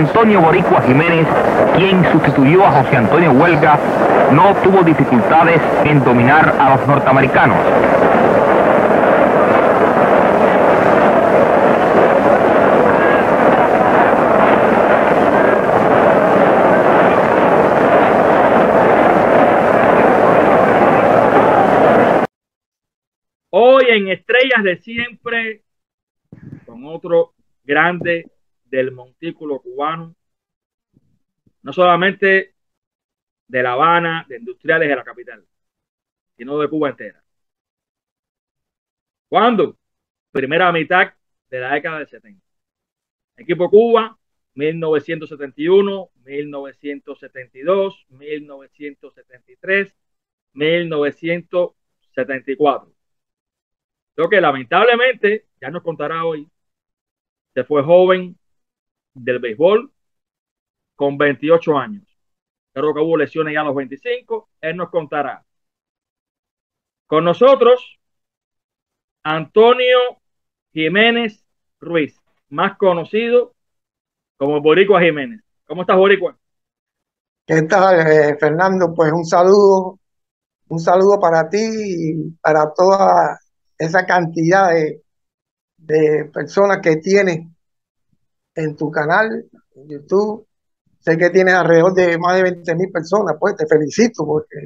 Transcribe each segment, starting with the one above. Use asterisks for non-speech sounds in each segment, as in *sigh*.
Antonio Boricua Jiménez, quien sustituyó a José Antonio Huelga, no tuvo dificultades en dominar a los norteamericanos. Hoy en Estrellas de Siempre, con otro grande del montículo cubano, no solamente de La Habana, de industriales de la capital, sino de Cuba entera. ¿Cuándo? Primera mitad de la década del 70. Equipo Cuba, 1971, 1972, 1973, 1974. Creo que lamentablemente, ya nos contará hoy, se fue joven del béisbol con 28 años. Creo que hubo lesiones ya a los 25. Él nos contará. Con nosotros, Antonio Jiménez Ruiz, más conocido como Boricua Jiménez. ¿Cómo estás, Boricua? ¿Qué tal, eh, Fernando? Pues un saludo, un saludo para ti y para toda esa cantidad de, de personas que tienes en tu canal, en YouTube. Sé que tienes alrededor de más de 20 mil personas, pues te felicito porque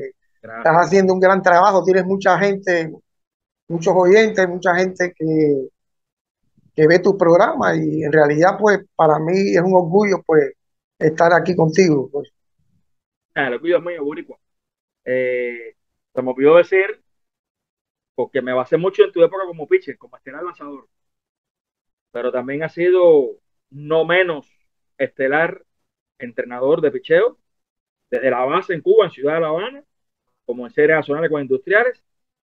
Gracias. estás haciendo un gran trabajo, tienes mucha gente, muchos oyentes, mucha gente que, que ve tu programa y en realidad pues para mí es un orgullo pues estar aquí contigo. Pues. Ah, lo cuido mío, Boricua. Eh, se me olvidó decir, porque me basé mucho en tu época como pitcher, como estelar lanzador. Pero también ha sido no menos estelar entrenador de picheo desde la base en Cuba, en Ciudad de La Habana, como en series nacionales con industriales,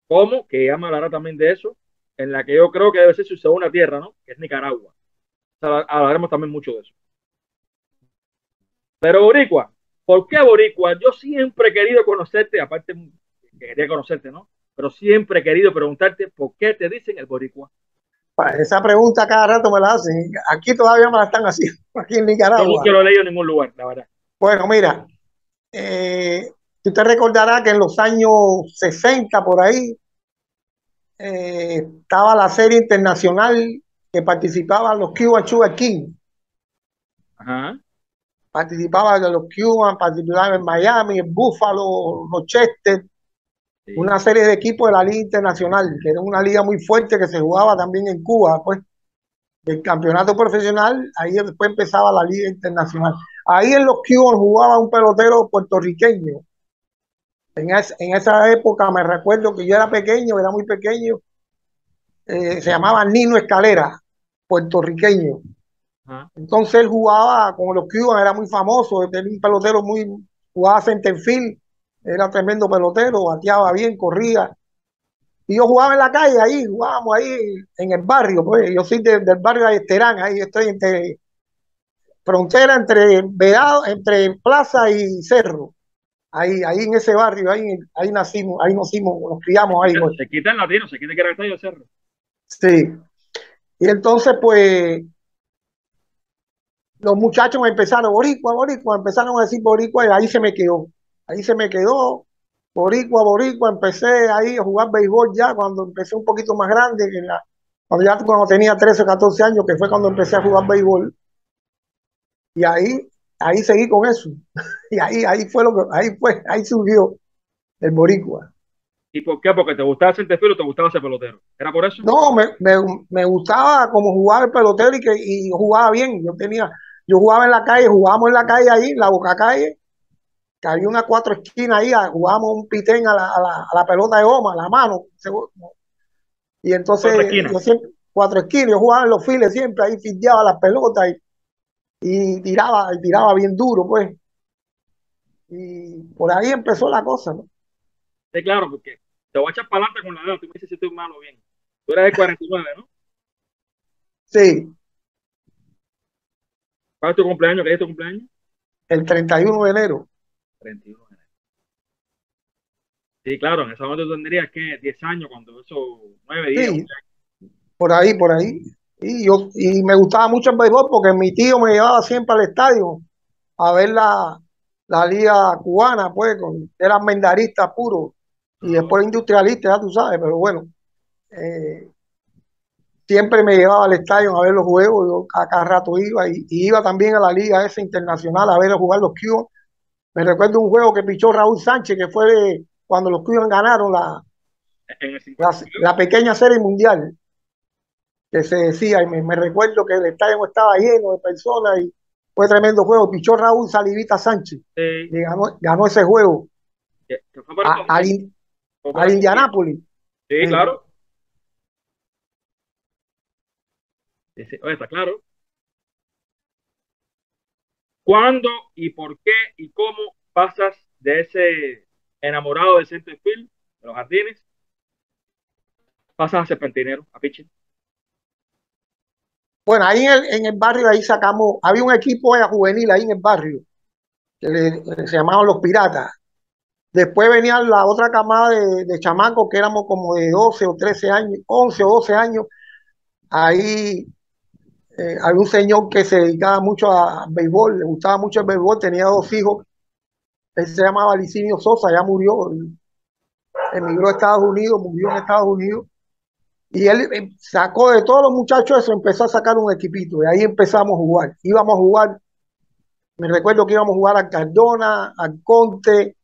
como, que ya me hablará también de eso, en la que yo creo que debe ser su segunda tierra, ¿no? Que es Nicaragua. Hablaremos también mucho de eso. Pero Boricua, ¿por qué Boricua? Yo siempre he querido conocerte, aparte que quería conocerte, ¿no? Pero siempre he querido preguntarte por qué te dicen el Boricua. Esa pregunta cada rato me la hacen. Aquí todavía me la están haciendo, *laughs* aquí en Yo Nicaragua. nunca lo he leído en ningún lugar, la verdad. Bueno, mira, eh, tú te recordarás que en los años 60 por ahí eh, estaba la serie internacional que participaban los Cuban Sugar King. Ajá. Participaban de los Cuban, participaban en Miami, en Buffalo, Rochester, Sí. una serie de equipos de la Liga Internacional, que era una liga muy fuerte que se jugaba también en Cuba, pues, del campeonato profesional, ahí después empezaba la Liga Internacional. Ahí en los Cubans jugaba un pelotero puertorriqueño. En, es- en esa época me recuerdo que yo era pequeño, era muy pequeño, eh, se llamaba Nino Escalera, puertorriqueño. Entonces él jugaba con los Cubans, era muy famoso, tenía un pelotero muy, jugaba centerfield, era tremendo pelotero, bateaba bien, corría. Y yo jugaba en la calle ahí, jugábamos ahí en el barrio, pues yo soy de- del barrio de Esterán, ahí estoy entre frontera entre Vedado, entre Plaza y Cerro. Ahí, ahí en ese barrio, ahí, ahí nacimos, ahí nacimos, nos criamos ahí. pues. Se quita el latino, se quita que era el estadio de cerro. Sí. Y entonces, pues, los muchachos empezaron, boricua, boricua, empezaron a decir boricua y ahí se me quedó. Ahí se me quedó, boricua, boricua. Empecé ahí a jugar béisbol ya cuando empecé un poquito más grande, que en la- cuando ya cuando tenía 13 o 14 años, que fue cuando empecé a jugar béisbol. Y ahí, ahí seguí con eso. *laughs* Y ahí, ahí fue lo que, ahí fue, ahí surgió el boricua. ¿Y por qué? Porque te gustaba ser o te gustaba ser pelotero. ¿Era por eso? No, me, me, me gustaba como jugar el pelotero y que y jugaba bien. Yo tenía, yo jugaba en la calle, jugábamos en la calle ahí, en la boca calle, que había unas cuatro esquinas ahí, ah, jugábamos un pitén a la, a la, a la pelota de goma, a la mano. Y entonces Cuatro esquinas. yo siempre, cuatro esquinas, yo jugaba en los files siempre, ahí fildeaba las pelotas y, y tiraba, y tiraba bien duro, pues. Y por ahí empezó la cosa, ¿no? Sí, claro, porque te voy a echar para adelante con la edad. Tú me dices si estoy malo o bien. Tú eres de 49, ¿no? Sí, ¿Cuál es tu cumpleaños? ¿Qué es tu cumpleaños? el 31 de enero. 31 de enero. Sí, claro, en ese momento tú tendrías que 10 años, cuando eso, 9, 10, Sí. 11 años. Por ahí, por ahí. Y, yo, y me gustaba mucho el béisbol porque mi tío me llevaba siempre al estadio a ver la, la liga cubana, pues, con, eran mendaristas puros y después industrialistas, ya tú sabes, pero bueno, eh, siempre me llevaba al estadio a ver los juegos, yo a cada rato iba y, y iba también a la liga esa internacional a ver a jugar los Cubans. Me recuerdo un juego que pichó Raúl Sánchez, que fue de, cuando los Cubans ganaron la, la, 52. la pequeña serie mundial, que se decía, y me, recuerdo que el estadio estaba lleno de personas y fue tremendo juego. Pichó Raúl Salivita Sánchez Sí, y ganó, ganó ese juego a- al, Indianápolis. Sí, claro. Sí. Oye, está claro. ¿Cuándo y por qué y cómo pasas de ese enamorado de center field, de los jardines, pasas a serpentinero, a pitching? Bueno, ahí en el, en el barrio, ahí sacamos, había un equipo de juvenil ahí en el barrio, que se llamaban los Piratas. Después venía la otra camada de, de chamacos que éramos como de 12 o 13 años, 11 o 12 años. Ahí eh, había un señor que se dedicaba mucho a béisbol, le gustaba mucho el béisbol, tenía dos hijos. Él se llamaba Licinio Sosa, ya murió, emigró a Estados Unidos, murió en Estados Unidos. Y él eh, sacó de todos los muchachos eso, empezó a sacar un equipito y ahí empezamos a jugar. Íbamos a jugar, me recuerdo que íbamos a jugar al Cardona, al Conte,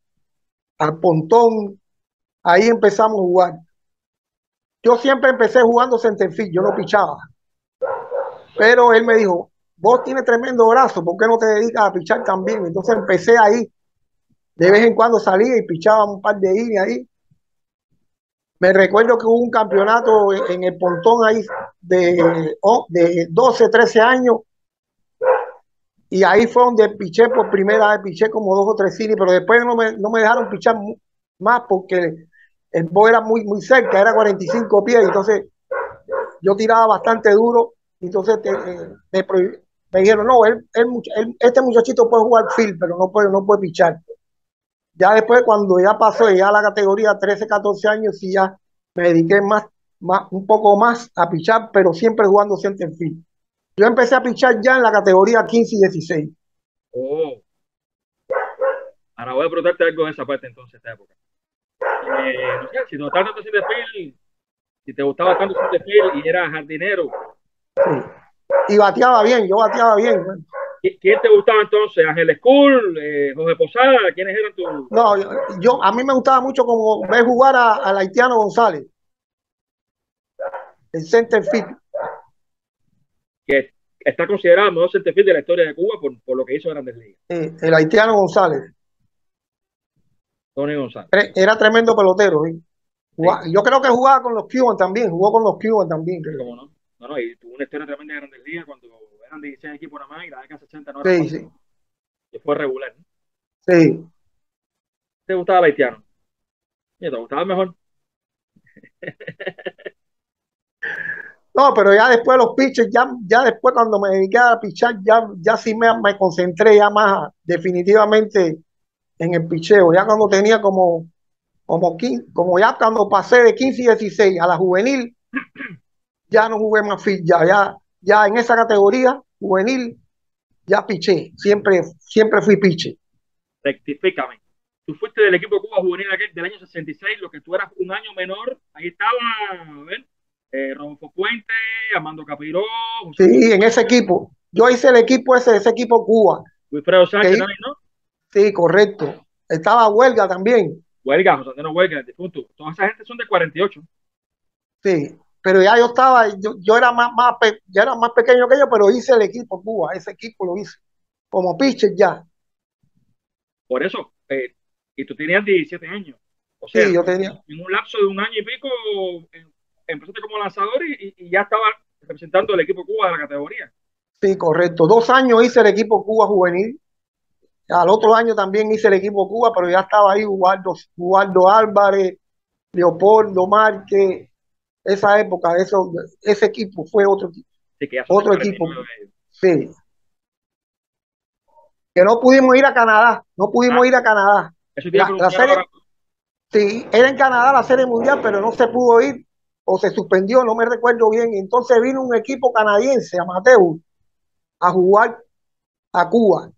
al Pontón. Ahí empezamos a jugar. Yo siempre empecé jugando centerfield, yo no pichaba. Pero él me dijo, vos tienes tremendo brazo, ¿por qué no te dedicas a pichar también? Entonces empecé ahí. De vez en cuando salía y pichaba un par de innings ahí. Me recuerdo que hubo un campeonato en, el pontón ahí de, oh, de 12, 13 años. Y ahí fue donde piché por primera vez, piché como dos o tres innings, pero después no me, no me dejaron pichar más porque el bol era muy, muy cerca, era 45 pies, entonces yo tiraba bastante duro, entonces te- eh, me, dijeron, no, él, él este muchachito puede jugar field, pero no puede, no puede pichar. Ya después, cuando ya pasó ya la categoría 13, 14 años, sí ya me dediqué más, más, un poco más a pichar, pero siempre jugando center field. Yo empecé a pichar ya en la categoría 15 y 16. Oh. Ahora voy a preguntarte algo de esa parte entonces, esta época. Eh, si no estás tanto center field, si te gustaba tanto center field y eras jardinero, Sí. Y bateaba bien, yo bateaba bien. bueno. ¿qui- ¿quién te gustaba entonces? ¿Ángel School? Eh, ¿José Posada? ¿Quiénes eran tus...? No, yo, yo- a mí me gustaba mucho como ver jugar a- al haitiano González. El center field. que está considerado el mejor centerfield de la historia de Cuba por, por lo que hizo Grandes Ligas. eh, el haitiano González. Tony González. Era tremendo pelotero. Yo creo que jugaba con los Cuban también, jugó con los Cuban también. creo. ¿Cómo no? No, no, y tuvo una historia tremenda de Grandes Ligas cuando eran 16 equipos nada más y la década 60 no era Sí, sí, que fue regular. ¿no? sí. ¿Te gustaba el haitiano? ¿Y ¿Te gustaba mejor? No, pero ya después los pitches, ya, ya después cuando me dediqué a pichar, ya, ya sí me, me concentré ya más definitivamente en el picheo. Ya cuando tenía como, como, 15 como ya cuando pasé de 15 y 16 a la juvenil, ya no jugué más ya, ya, ya en esa categoría juvenil, ya piché. Siempre, siempre fui piche. Rectifícame. Tú fuiste del equipo de Cuba juvenil aquel del año 66, lo que tú eras un año menor. Ahí estaba, a ver, eh, Rodolfo Puente, Armando Capiró, José Sí, en ese equipo. Yo hice el equipo ese, ese equipo Cuba. Wilfredo Sánchez ¿no? Sí, correcto. Estaba Huelga también. Huelga, José Antonio Huelga, el difunto. Toda esa gente son de 48. Sí, pero ya yo estaba, yo, yo era más, más, ya era más pequeño que ellos, pero hice el equipo Cuba, ese equipo lo hice. Como pitcher ya. Por eso, eh, y tú tenías 17 años. O sea, Sí, yo tenía. en un lapso de un año y pico, em- empezaste como lanzador y, ya estaba representando el equipo Cuba de la categoría. Sí, correcto. Dos años hice el equipo Cuba juvenil. Al otro año también hice el equipo Cuba, pero ya estaba ahí Ubaldo, Ubaldo Álvarez, Leopoldo Márquez. Esa época, eso, ese equipo fue otro que son Otro equipo. 49. Sí. Que no pudimos ir a Canadá, no pudimos ir a Canadá. La- serie- ahora. Sí, era en Canadá la Serie Mundial, pero no se pudo ir o se suspendió, no me recuerdo bien. Entonces vino un equipo canadiense, amateur, a jugar a Cuba.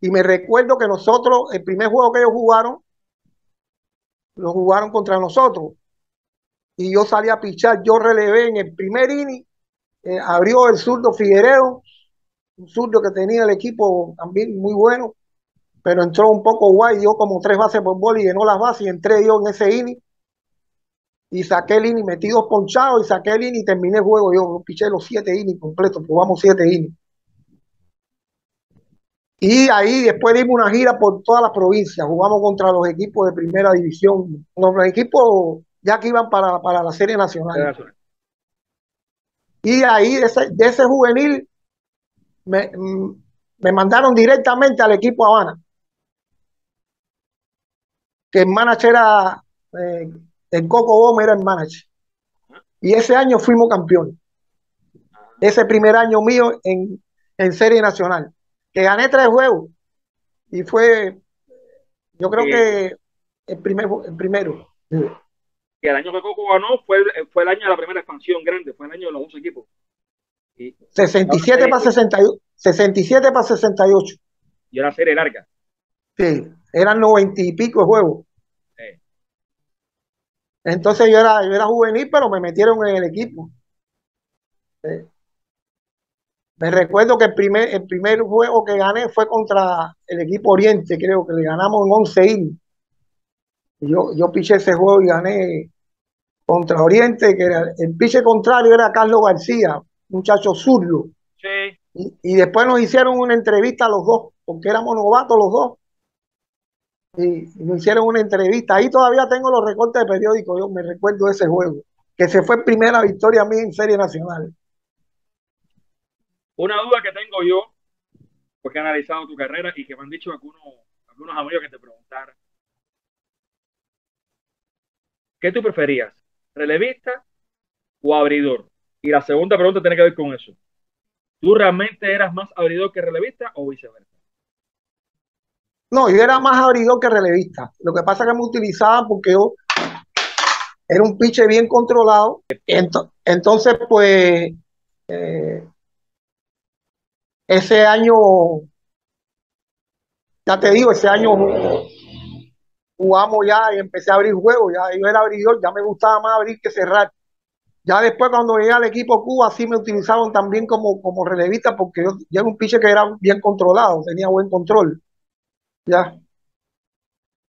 Y me recuerdo que nosotros, el primer juego que ellos jugaron, lo jugaron contra nosotros. Y yo salí a pichar, yo relevé en el primer inning, eh, abrió el zurdo Figueredo, un zurdo que tenía el equipo también muy bueno, pero entró un poco guay, dio como tres bases por bola y llenó las bases y entré yo en ese inning y saqué el inning, metí dos ponchados y saqué el inning y terminé el juego. Yo piché los siete innings completos, jugamos siete innings. Y ahí después dimos una gira por toda la provincia, jugamos contra los equipos de primera división, los equipos ya que iban para, para la serie nacional. Y ahí de ese, de ese juvenil me, mm, me mandaron directamente al equipo Habana que el manager era, eh, el Coco Gómez era el manager. Y ese año fuimos campeones. Ese primer año mío en, en Serie Nacional, que gané tres juegos. Y fue, yo creo que el, primer, el primero. Y el año que Coco ganó fue, fue el año de la primera expansión grande, fue el año de los dos equipos. Y, 67 para 68. 67 para 68. Y era serie larga. Sí, eran noventa y pico de juegos. Entonces yo era, yo era juvenil, pero me metieron en el equipo. Me recuerdo que el primer, el primer juego que gané fue contra el equipo Oriente, creo que le ganamos en 11 innings. Yo, yo piché ese juego y gané contra Oriente, que era el piche contrario era Carlos García, muchacho zurdo. Sí. Y, y, después nos hicieron una entrevista a los dos, porque éramos novatos los dos y, me hicieron una entrevista. Ahí todavía tengo los recortes de periódico, yo me recuerdo ese juego, que se fue primera victoria a mí en Serie Nacional. Una duda que tengo yo, porque he analizado tu carrera y que me han dicho algunos, algunos amigos que te preguntaron. ¿Qué tú preferías? ¿Relevista o abridor? Y la segunda pregunta tiene que ver con eso. ¿Tú realmente eras más abridor que relevista o viceversa? No, yo era más abridor que relevista. Lo que pasa es que me utilizaban porque yo era un piche bien controlado. Entonces, pues, eh, ese año, ya te digo, ese año jugamos ya y empecé a abrir juegos. Ya yo era abridor, ya me gustaba más abrir que cerrar. Ya después, cuando llegué al equipo Cuba, sí me utilizaban también como, como relevista porque yo, era un piche que era bien controlado, tenía buen control ya.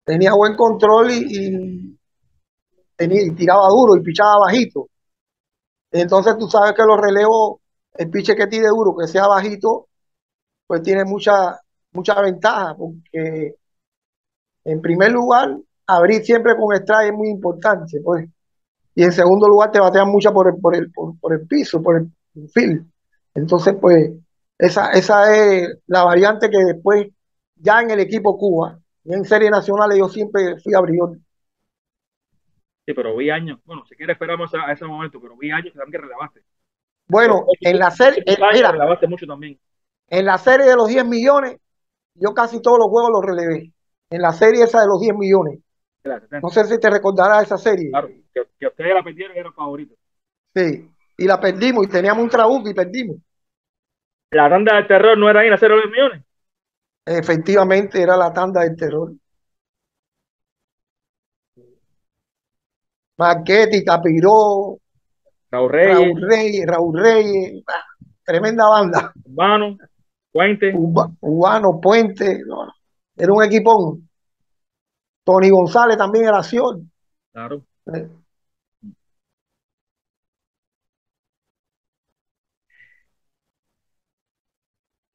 Tenía buen control y, tenía, tiraba duro y pichaba bajito. Entonces tú sabes que los relevos, el piche que tire duro, que sea bajito, pues tiene mucha, mucha ventaja, porque en primer lugar, abrir siempre con strike es muy importante, pues. Y en segundo lugar, te batean mucho por el, por el, por, el piso, por el field. Entonces, pues, esa, esa es la variante que después ya en el equipo Cuba y en Serie Nacional yo siempre fui abridor. Sí, pero vi años, bueno, si quieres esperamos a, ese momento, pero vi años que también relevaste. Bueno, en la serie, mira, relevaste mucho también. En la serie de los 10 millones, yo casi todos los juegos los relevé. En la serie esa de los 10 millones. no sé si te recordarás esa serie. Claro, que, ustedes la perdieron y eran favoritos. Sí, y la perdimos y teníamos un trabuco y perdimos. La tanda del terror no era ir a hacer los 10 millones. Efectivamente era la tanda del terror. Marquetti, Tapiró, Raúl Reyes, Raúl Reyes, Raúl Reyes tremenda banda. Urbano, Puente. Urbano, Puente, era un equipón. Tony González también era acción. Claro. Eh.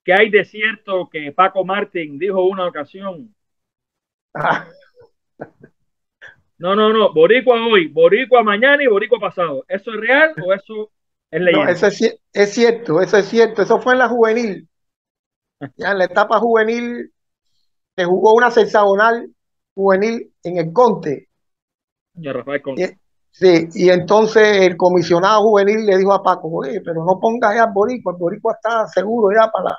¿Qué hay de cierto que Paco Martín dijo una ocasión? *laughs* No, no, no, boricua hoy, boricua mañana y boricua pasado. ¿Eso es real o eso es leyenda? No, eso es, es, cierto, eso es cierto. Eso fue en la juvenil. Ya en la etapa juvenil se jugó una sexagonal juvenil en el Conte. Ya, Rafael Conte. sí, y entonces el comisionado juvenil le dijo a Paco, oye, pero no pongas ya boricua, el boricua está seguro ya para,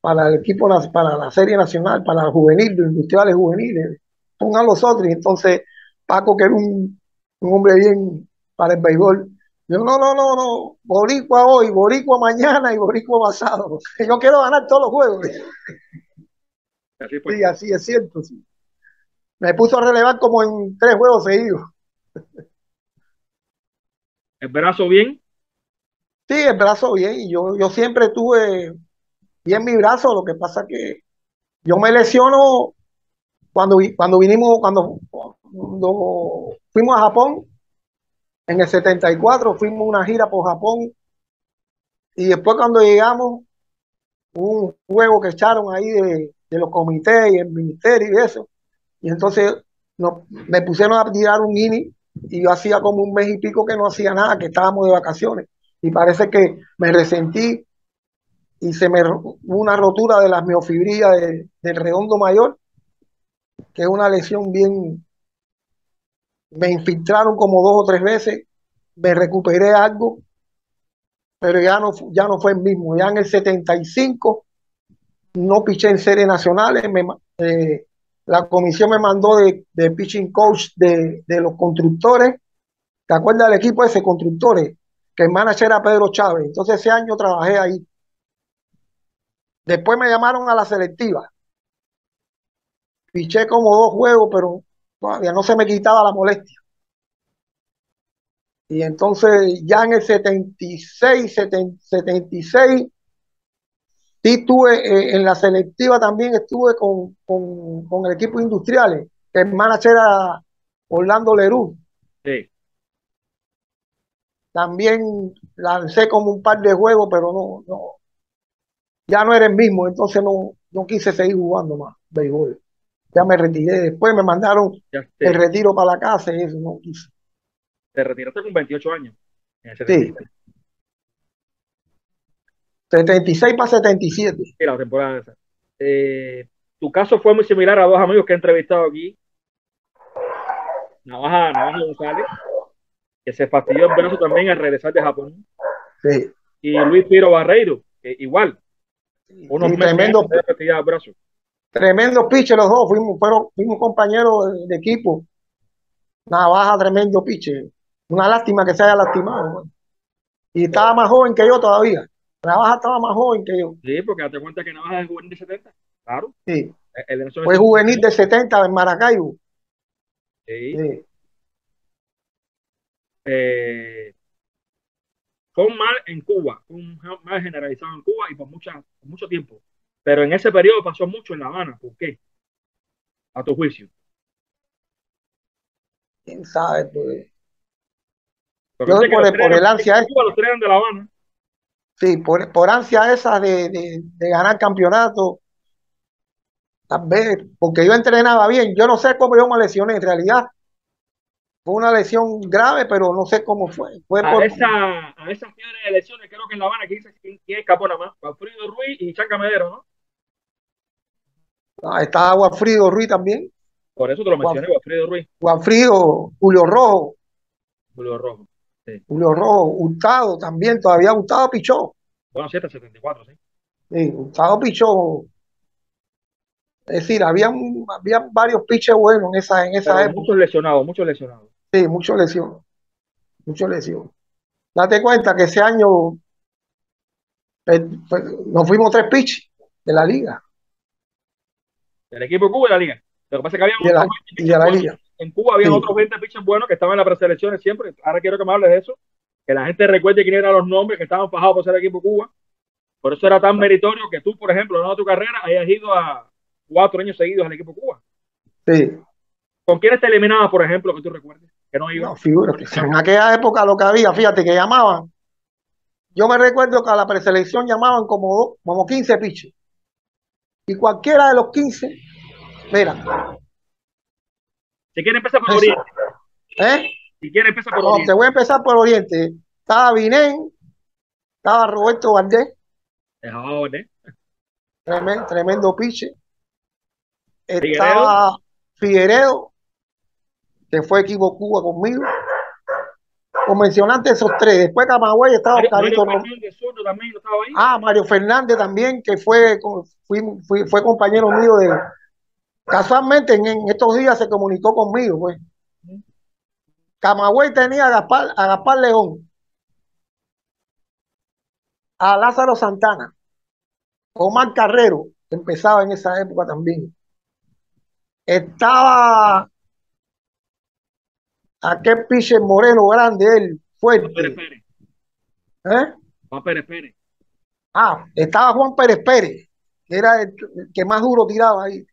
para el equipo, para la serie nacional, para el juvenil, los industriales juveniles, pongan los otros. Y entonces Paco, que era un, hombre bien para el béisbol. Yo, no, no, no, no, boricua hoy, boricua mañana y boricua pasado. *laughs* Yo quiero ganar todos los juegos. Así fue. Sí, así es cierto, sí. Me puso a relevar como en tres juegos seguidos. El brazo bien. Sí, el brazo bien. Y yo, yo siempre tuve bien mi brazo. Lo que pasa que yo me lesiono cuando, vi- cuando vinimos, cuando, cuando fuimos a Japón, en el 74, fuimos a una gira por Japón. Y después cuando llegamos, un juego que echaron ahí de, de los comités y el ministerio y eso. Y entonces no, me pusieron a tirar un inning y yo hacía como un mes y pico que no hacía nada, que estábamos de vacaciones. Y parece que me resentí y se me una rotura de las miofibrillas de- del redondo mayor, que es una lesión bien. Me infiltraron como dos o tres veces, me recuperé algo, pero ya no, ya no fue el mismo. Ya en el 75 no piché en series nacionales, eh, la comisión me mandó de, de pitching coach de, de los constructores. ¿Te acuerdas del equipo ese, constructores? Que el manager era Pedro Chávez. Entonces ese año trabajé ahí. Después me llamaron a la selectiva. Piché como dos juegos, pero todavía no se me quitaba la molestia. Y entonces ya en el 76, 70 76, sí estuve eh, en la selectiva también estuve con, con, con el equipo industriales, que el manager era Orlando Lerú. Sí. También lancé como un par de juegos, pero no, no, ya no era el mismo, entonces no, no quise seguir jugando más béisbol. Ya me retiré. Después me mandaron el retiro para la casa y eso no quise. te retiraste con 28 años. En el Sí, 76. 76 para 77. Sí, la temporada esa. Eh, tu caso fue muy similar a dos amigos que he entrevistado aquí. Navaja, Navaja González, que se fastidió el brazo también al regresar de Japón. Sí. Y Luis Piro Barreiro, que igual, unos Sí, meses tremendo, de brazo. tremendo piche los dos, fuimos, fueron, fuimos compañeros de, equipo. Navaja, tremendo piche. Una lástima que se haya lastimado. Y estaba más joven que yo todavía. Navaja estaba más joven que yo. Sí, porque date cuenta que Navaja es juvenil de 70. Claro. Sí. El de nosotros Fue es- juvenil de 70 en Maracaibo. Sí. Sí. Eh, fue un mal en Cuba, fue un mal generalizado en Cuba y por, mucha, por mucho tiempo. Pero en ese periodo pasó mucho en La Habana. ¿Por qué? A tu juicio. Quién sabe, pues. Yo por el- por el ansia Cuba los traen de La Habana. Sí, por, por ansia esa de, de, de ganar campeonato, tal vez, porque yo entrenaba bien, yo no sé cómo yo me lesioné, en realidad fue una lesión grave, pero no sé cómo fue. Fue A por, esa, a esa fiebre de elecciones, creo que en La Habana, ¿quién, se- quién, escapó nada más? Alfredo Ruiz y Chanca Medero, ¿no? ah, estaba Guafrido Ruiz también, Por eso te lo mencioné, Alfredo Ruiz, Guafrido, Julio Rojo, Julio Rojo. Julio Rojo, Hurtado también, todavía Hurtado pichó, Bueno, 7 74, sí. sí, Hurtado pichó. Es decir, había, había varios piches buenos en esa, en esa Pero época. muchos lesionados, muchos lesionados. Sí, mucho lesión. Mucho lesión. Date cuenta que ese año eh, fue- nos fuimos tres pitches de la liga. Del equipo de Cuba y la liga. Lo que pasa es que había Y de la, otros 20 y de la liga. En Cuba había Sí. otros 20 pitchers buenos que estaban en las preselecciones siempre. Ahora quiero que me hables de eso. Que la gente recuerde quiénes eran los nombres que estaban fajados por ser equipo Cuba. Por eso era tan meritorio que tú, por ejemplo, en tu carrera, hayas ido a cuatro años seguidos al equipo Cuba. Sí. ¿Con quiénes te eliminabas, por ejemplo, que tú recuerdes? Que no iba. No, figúrate. En aquella época lo que había, fíjate que llamaban. Yo me recuerdo que a la preselección llamaban como, como 15 pitches. Y cualquiera de los 15, mira, Si quieres empezar por. Oriente. ¿eh? Si quieres empezar por No, Oriente. te voy a empezar por Oriente. Estaba Vinén, estaba Roberto Valdés, Dejaba orden. Tremendo, tremendo piche. Estaba Figueredo, que fue equipo Cuba conmigo. Como mencionaste esos tres. Después Camagüey estaba Mario, Carito Mario Fernández Zurdo también estaba ahí. Ah, Mario Fernández también, que fue, con- fui- fui- fue compañero mío de. Casualmente en, en estos días se comunicó conmigo, pues. Camagüey tenía a Gaspar, a Gaspar León, a Lázaro Santana, Omar Carrero, que empezaba en esa época también. Estaba aquel piche moreno grande, él, Juan Pérez fuerte. Pérez. ¿eh? Juan Pérez Pérez. Ah, estaba Juan Pérez Pérez, que era el que más duro tiraba ahí.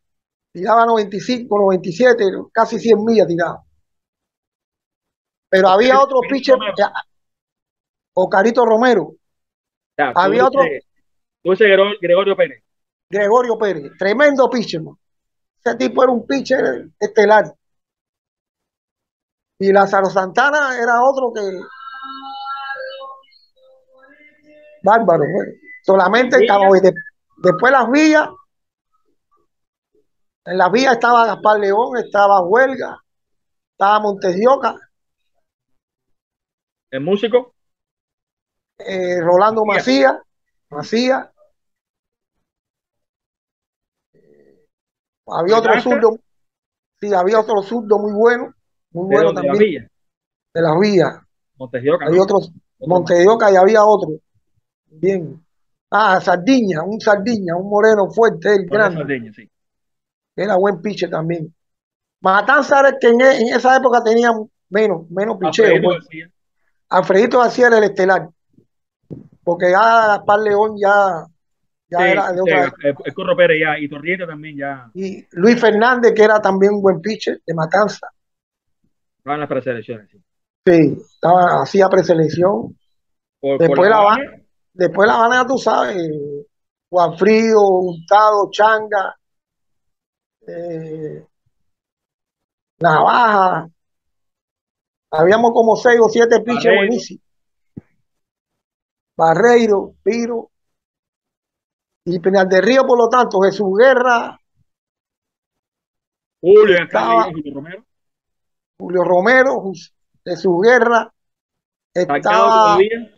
Tiraba 95, 97, casi 100 millas tiraba. Pero había otro pitcher, o Carito Romero, Ya, Había otro- Gregor- Gregorio Pérez. Gregorio Pérez, tremendo pitcher, man. Ese tipo era un pitcher estelar. Y Lázaro Santana era otro que. Bárbaro, güey. Solamente el Villa. Después las villas. En las villas estaba Gaspar León, estaba Huelga, estaba Montes de Oca, El músico. eh, Rolando Macías, Macías. Había otro zurdo, sí, había otro zurdo muy bueno, muy De, bueno la también, de las villas. Montes de Oca, Había ¿no? otro, y había otro. Bien. Ah, Sardiña, un Sardiña, un moreno fuerte, el grande. Sardeña, sí. Era buen piche también. Matanza era el que en, e- en esa época tenía menos, menos picheo. Alfredito pues. García. Alfredito García era el estelar. Porque ya Gaspar León ya, ya Sí, era de sí, otra. el Curro Pérez ya. Y Torriente también ya. Y Luis Fernández, que era también un buen pitcher de Matanza. En las preselecciones. Sí. Sí, estaba, hacía preselección. Por, Después la la Habana, después la Habana, tú sabes, Juan Frío, Hurtado, Changa, eh, Navaja. Habíamos como seis o siete Barreiro. buenísimos. Barreiro, Piro. Y Penal de Río, por lo tanto, Jesús Guerra, Julio Estaba- Julio Romero. Julio Romero, Jesús Guerra. Estaba todavía.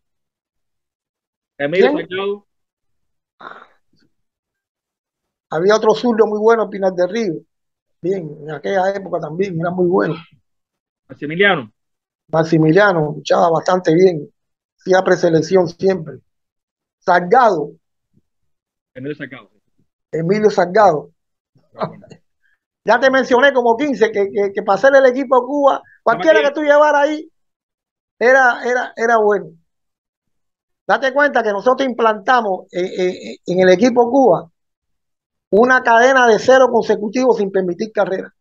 Emilio ¿Quién? Había otro zurdo muy bueno, Pinar del Río. Bien, en aquella época también era muy bueno. Maximiliano. Maximiliano, luchaba bastante bien. Hacía preselección siempre. Salgado, Emilio Sacado. Emilio Salgado. *laughs* Ya te mencioné como 15 que, que, que para ser el equipo de Cuba, cualquiera que tú llevaras ahí era, era, era bueno. Date cuenta que nosotros implantamos eh, eh, en el equipo Cuba una cadena de cero consecutivos sin permitir carrera.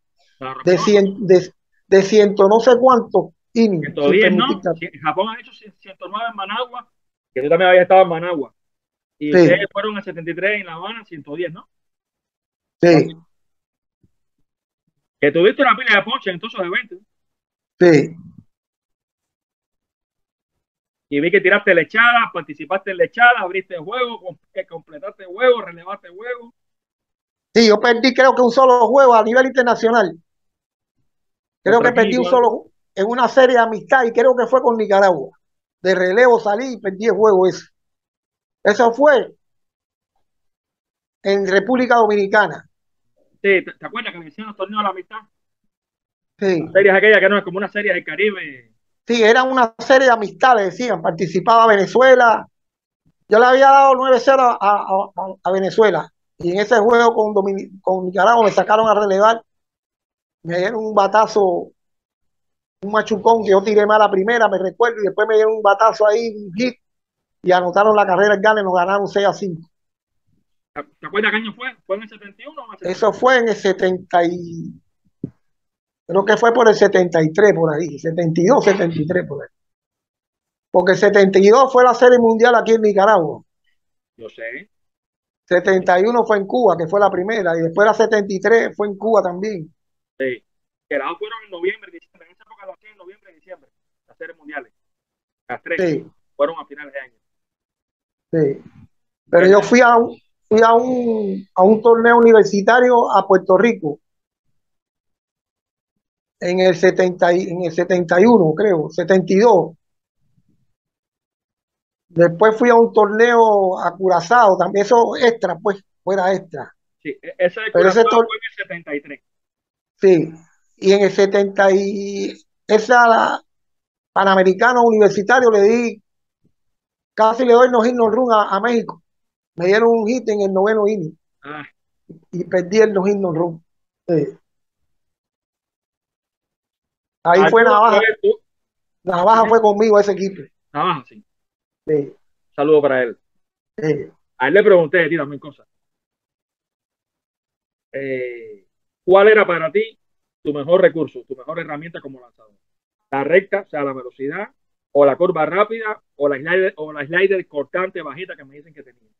De, cien, de, de ciento no sé cuántos innings sin 110, ¿no? Japón ha hecho 109 en Managua, que tú también habías estado en Managua. Y Sí. fueron a 73 en La Habana, 110, ¿no? Sí, Que tuviste una pila de ponches en todos esos eventos. sí. Y vi que tiraste lechada, participaste en lechada, abriste el juego, que completaste el juego, relevaste el juego. Sí, yo perdí creo que un solo juego a nivel internacional. Creo ¿Contra que perdí un solo en una serie de amistad y creo que fue con Nicaragua. De relevo salí y perdí el juego ese. Eso fue en República Dominicana. Sí, ¿te, acuerdas que le hicieron los torneos de la amistad? Sí, Series aquellas que no es como una serie del Caribe. sí, era una serie de amistad, le decían. Participaba Venezuela. Yo le había dado 9-0 a, a- a- a Venezuela. Y en ese juego con, con Nicaragua me sacaron a relevar. Me dieron un batazo, un machucón que yo tiré mal la primera, me recuerdo, y después me dieron un batazo ahí, un hit, y anotaron la carrera el gane, nos ganaron 6 a 5. ¿Te, acuerdas qué año fue? ¿Fue en el 71 o en el 72? Eso fue en el 70 y... Creo que fue por el 73, por ahí, 72, 73, por ahí. Porque el 72 fue la serie mundial aquí en Nicaragua. Yo sé. 71 fue en Cuba, que fue la primera, y después la 73 fue en Cuba también. Sí. Que las fueron en noviembre, diciembre. En esa época lo hacían en noviembre y diciembre. Las series mundiales. Las tres Sí, fueron a finales de año. sí. Pero yo fui a un, fui a un, a un torneo universitario a Puerto Rico en el, 70, y- en el 71, creo, 72. Después fui a un torneo a Curazao, también eso extra, pues, fuera extra. Sí, e- ese de Curazao fue en el 73. Sí, y en el 70 y esa la Panamericano Universitario le di, casi le doy no hit no run a, a México. Me dieron un hit en el noveno inning Ah, y perdí el no hit no run. Sí. Ahí fue ¿alguno Navaja. tú? Navaja fue conmigo ese equipo. Navaja, sí. Sí, Saludo para él. sí. A él le pregunté de ti también cosas. Eh, ¿Cuál era para ti tu mejor recurso, tu mejor herramienta como lanzador? ¿La recta, o sea, la velocidad, o la curva rápida, o la slider, o la slider cortante, bajita que me dicen que tenía?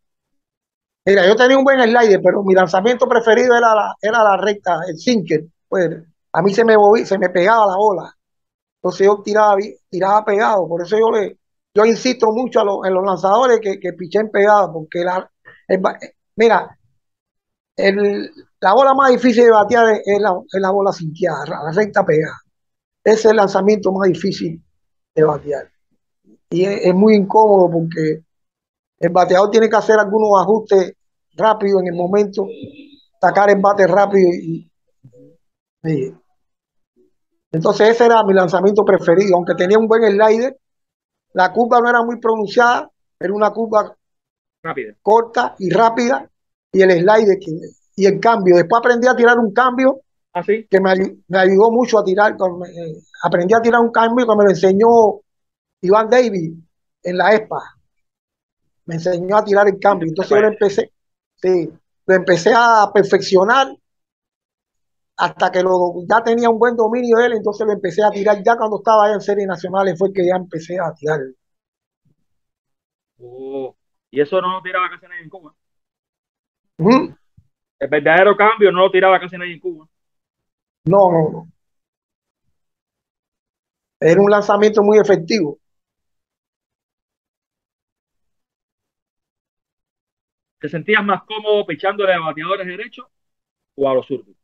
Mira, yo tenía un buen slider, pero mi lanzamiento preferido era la, era la recta, el sinker. Pues a mí se me se me pegaba la bola. Entonces yo tiraba, tiraba pegado. Por eso yo le, yo insisto mucho a los, en los lanzadores que, que pichen pegado, porque la, ba- mira, el, la bola más difícil de batear es, la, es la bola sinqueada, la recta pegada. Es el lanzamiento más difícil de batear. Y es, muy incómodo porque el bateador tiene que hacer algunos ajustes rápido en el momento, sacar el bate rápido y- entonces ese era mi lanzamiento preferido, aunque tenía un buen slider, la curva no era muy pronunciada, era una curva Rápida. corta y rápida y el slider que- y el cambio. Después aprendí a tirar un cambio ¿Ah, sí? que me, me ayudó mucho a tirar. me- eh, aprendí a tirar un cambio que me lo enseñó Iván Davis en la ESPA. Me enseñó a tirar el cambio. Entonces yo lo empecé, sí, lo empecé a perfeccionar hasta que lo, ya tenía un buen dominio de él. Entonces lo empecé a tirar. Ya cuando estaba allá en series nacionales fue que ya empecé a tirar. Oh, Y eso no lo tiraba casi nadie en Cuba. Ujú. El verdadero cambio no lo tiraba casi nadie en Cuba. No, no, no. Era un lanzamiento muy efectivo. ¿Te sentías más cómodo pichándole a bateadores derechos o a los zurdos?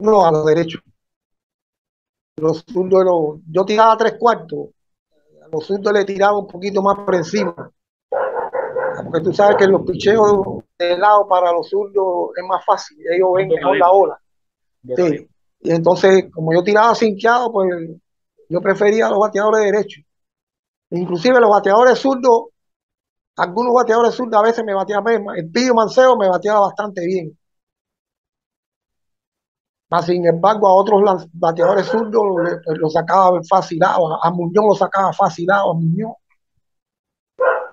No, a los derechos. Los zurdos, lo- yo tiraba tres cuartos. A los zurdos le tiraba un poquito más por encima. Porque tú sabes que los picheos de lado para los zurdos es más fácil. Ellos ven mejor la ola. Sí. Y entonces, como yo tiraba cinqueado, pues yo prefería a los bateadores derechos. Inclusive los bateadores zurdos, algunos bateadores zurdos a veces me bateaban bien. El Pillo Manceo me bateaba bastante bien. Mas, sin embargo, a otros bateadores zurdos pues, lo sacaba facilado. A Muñoz lo sacaba facilado, a Muñoz.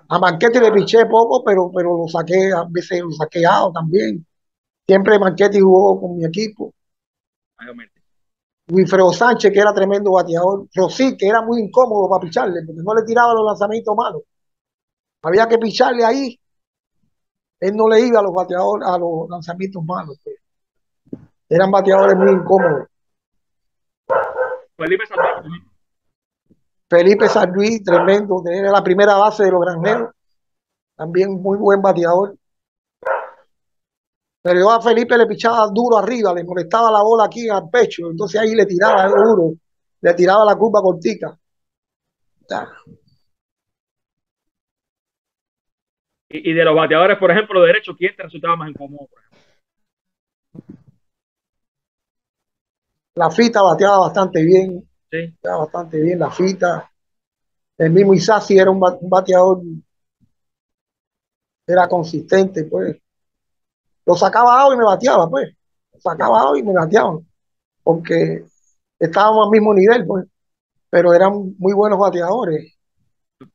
A Marquetti le piché poco, pero, pero lo saqué, a veces lo saqué out también. Siempre Marquetti jugó con mi equipo. Wilfredo Sánchez, que era tremendo bateador. Rossi, que era muy incómodo para picharle, porque no le tiraba los lanzamientos malos. Había que picharle ahí. Él no le iba a los bateadores, a los lanzamientos malos. pues. Eran bateadores muy incómodos. Felipe Santiago, Felipe San Luis, tremendo, era la primera base de los granjeros. También muy buen bateador. Pero yo a Felipe le pichaba duro arriba, le molestaba la bola aquí al pecho, entonces ahí le tiraba duro, le tiraba la curva cortica. Y, y de los bateadores, por ejemplo, derechos, ¿quién te resultaba más incómodo? La fita bateaba bastante bien, Sí. bateaba bastante bien la fita. El mismo Isasi era un, ba- un bateador, era consistente, pues. Lo sacaba out y me bateaba, pues. Lo sacaba out y me bateaban, porque estábamos al mismo nivel, pues. Pero eran muy buenos bateadores.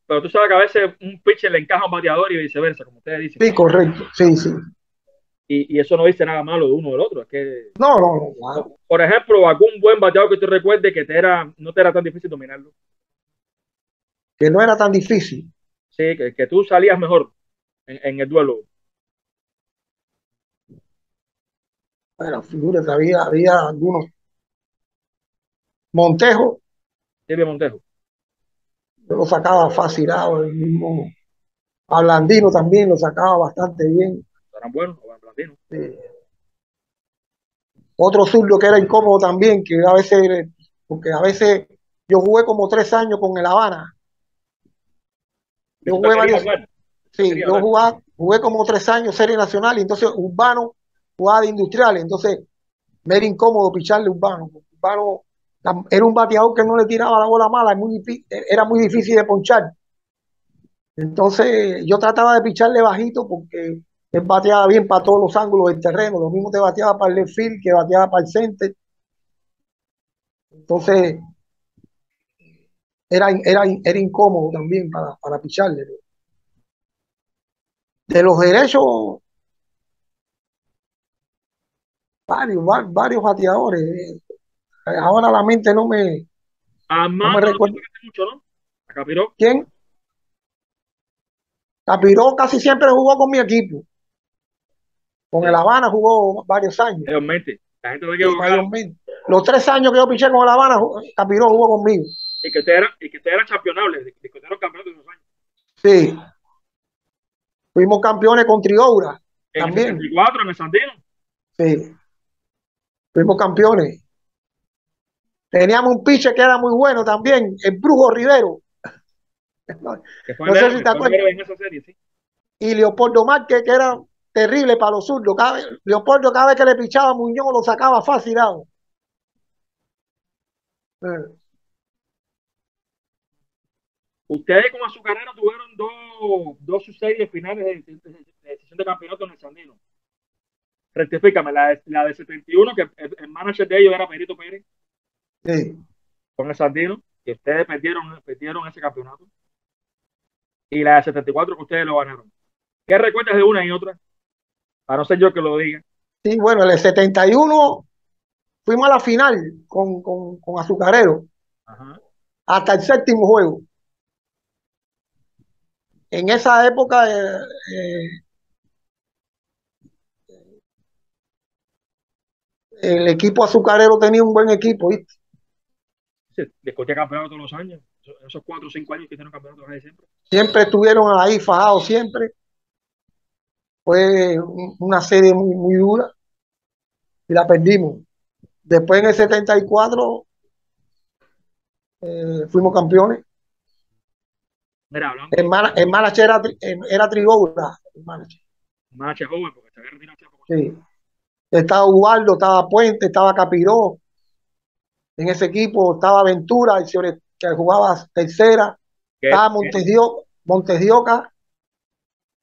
Pero tú sabes que a veces un pitcher le encaja a un bateador y viceversa, como ustedes dicen. Sí, correcto, sí, sí. Y, y eso no dice nada malo de uno o del otro. Es que, No, no, no, por ejemplo, algún buen bateador que tú recuerdes que te era, no te era tan difícil dominarlo. que no era tan difícil. Sí, que, que tú salías mejor en, en el duelo. Bueno, figúrate, había, había algunos. Montejo, Silvio Montejo. yo lo sacaba facilado, el mismo Ablandino también lo sacaba bastante bien. Eran buenos, Sí. Otro zurdo que era incómodo también, que a veces, porque a veces yo jugué como tres años con el Habana. Yo jugué varios, sí, yo hablar. jugaba, jugué como tres años serie nacional, y entonces Urbano jugaba de industrial, entonces me era incómodo picharle Urbano. Urbano era un bateador que no le tiraba la bola mala, muy era muy difícil de ponchar. Entonces yo trataba de picharle bajito porque él bateaba bien para todos los ángulos del terreno, lo mismo te bateaba para el left field que bateaba para el center. Entonces era, era, era incómodo también para, para picharle. De los derechos, varios, varios bateadores. Ahora la mente no me, no me recuerda. Mucho, ¿no? Capiró. ¿Quién? Capiró casi siempre jugó con mi equipo. Con el Habana jugó varios años. Realmente. La gente no quiere Los tres años que yo piché con el Habana, Capiró jugó conmigo. Y que usted era, y que usted era campeonable, que usted era campeón de esos años. Sí. Fuimos campeones con Trioura. En también. el 74, en el Sandino. Sí. Fuimos campeones. Teníamos un piche que era muy bueno también, el Brujo Rivero. no sé si te acuerdas. Y Leopoldo Márquez, que era terrible para los zurdos. Leopoldo, cada vez que le pichaba a Muñoz, lo sacaba fácil. Eh. Ustedes como azucareros tuvieron dos, dos series finales de, decisión de campeonato en el Sandino. Rectifícame, la de, la de 71, que el, manager de ellos era Perito Pérez. Sí. Con el Sandino, que ustedes perdieron, perdieron ese campeonato. Y la de 74 que ustedes lo ganaron. ¿Qué recuerdas de una y otra? Para no ser yo que lo diga. Sí, bueno, el 71 fuimos a la final con, con, con Azucarero. Hasta el séptimo juego en esa época eh, eh, el equipo azucarero tenía un buen equipo, ¿viste? Sí, discutía campeonato todos los años, esos cuatro o cinco años que tienen campeonato siempre. Siempre estuvieron ahí fajados, siempre. Fue una serie muy, muy dura y la perdimos. Después en el 74 eh, fuimos campeones. Mira. El, man, el manager era, era Trigoura. El manager. manager joven, porque se había retirado Sí. Estaba Ubaldo, estaba Puente, estaba Capiró. En ese equipo estaba Ventura, el señor que jugaba tercera. Estaba Montesdioca, Montesdioca,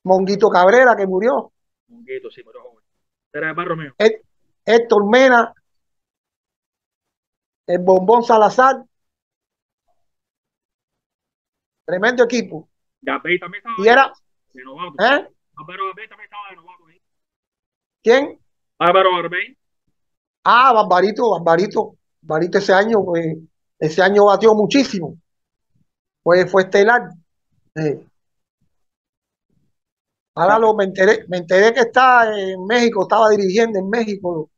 Monguito Cabrera, que murió. Monguito, sí, murió joven. Era de Barro Mío. Héctor Mena, el Bombón Salazar, Tremendo equipo. también estaba y era, renovado. ¿Eh? También estaba renovado. ¿Quién? Álvaro Barbey. Ah, Barbarito, Barbarito. Barbarito ese año, pues, ese año batió muchísimo. Pues fue estelar. Ahora lo, me enteré, me enteré que está en México, estaba dirigiendo en México.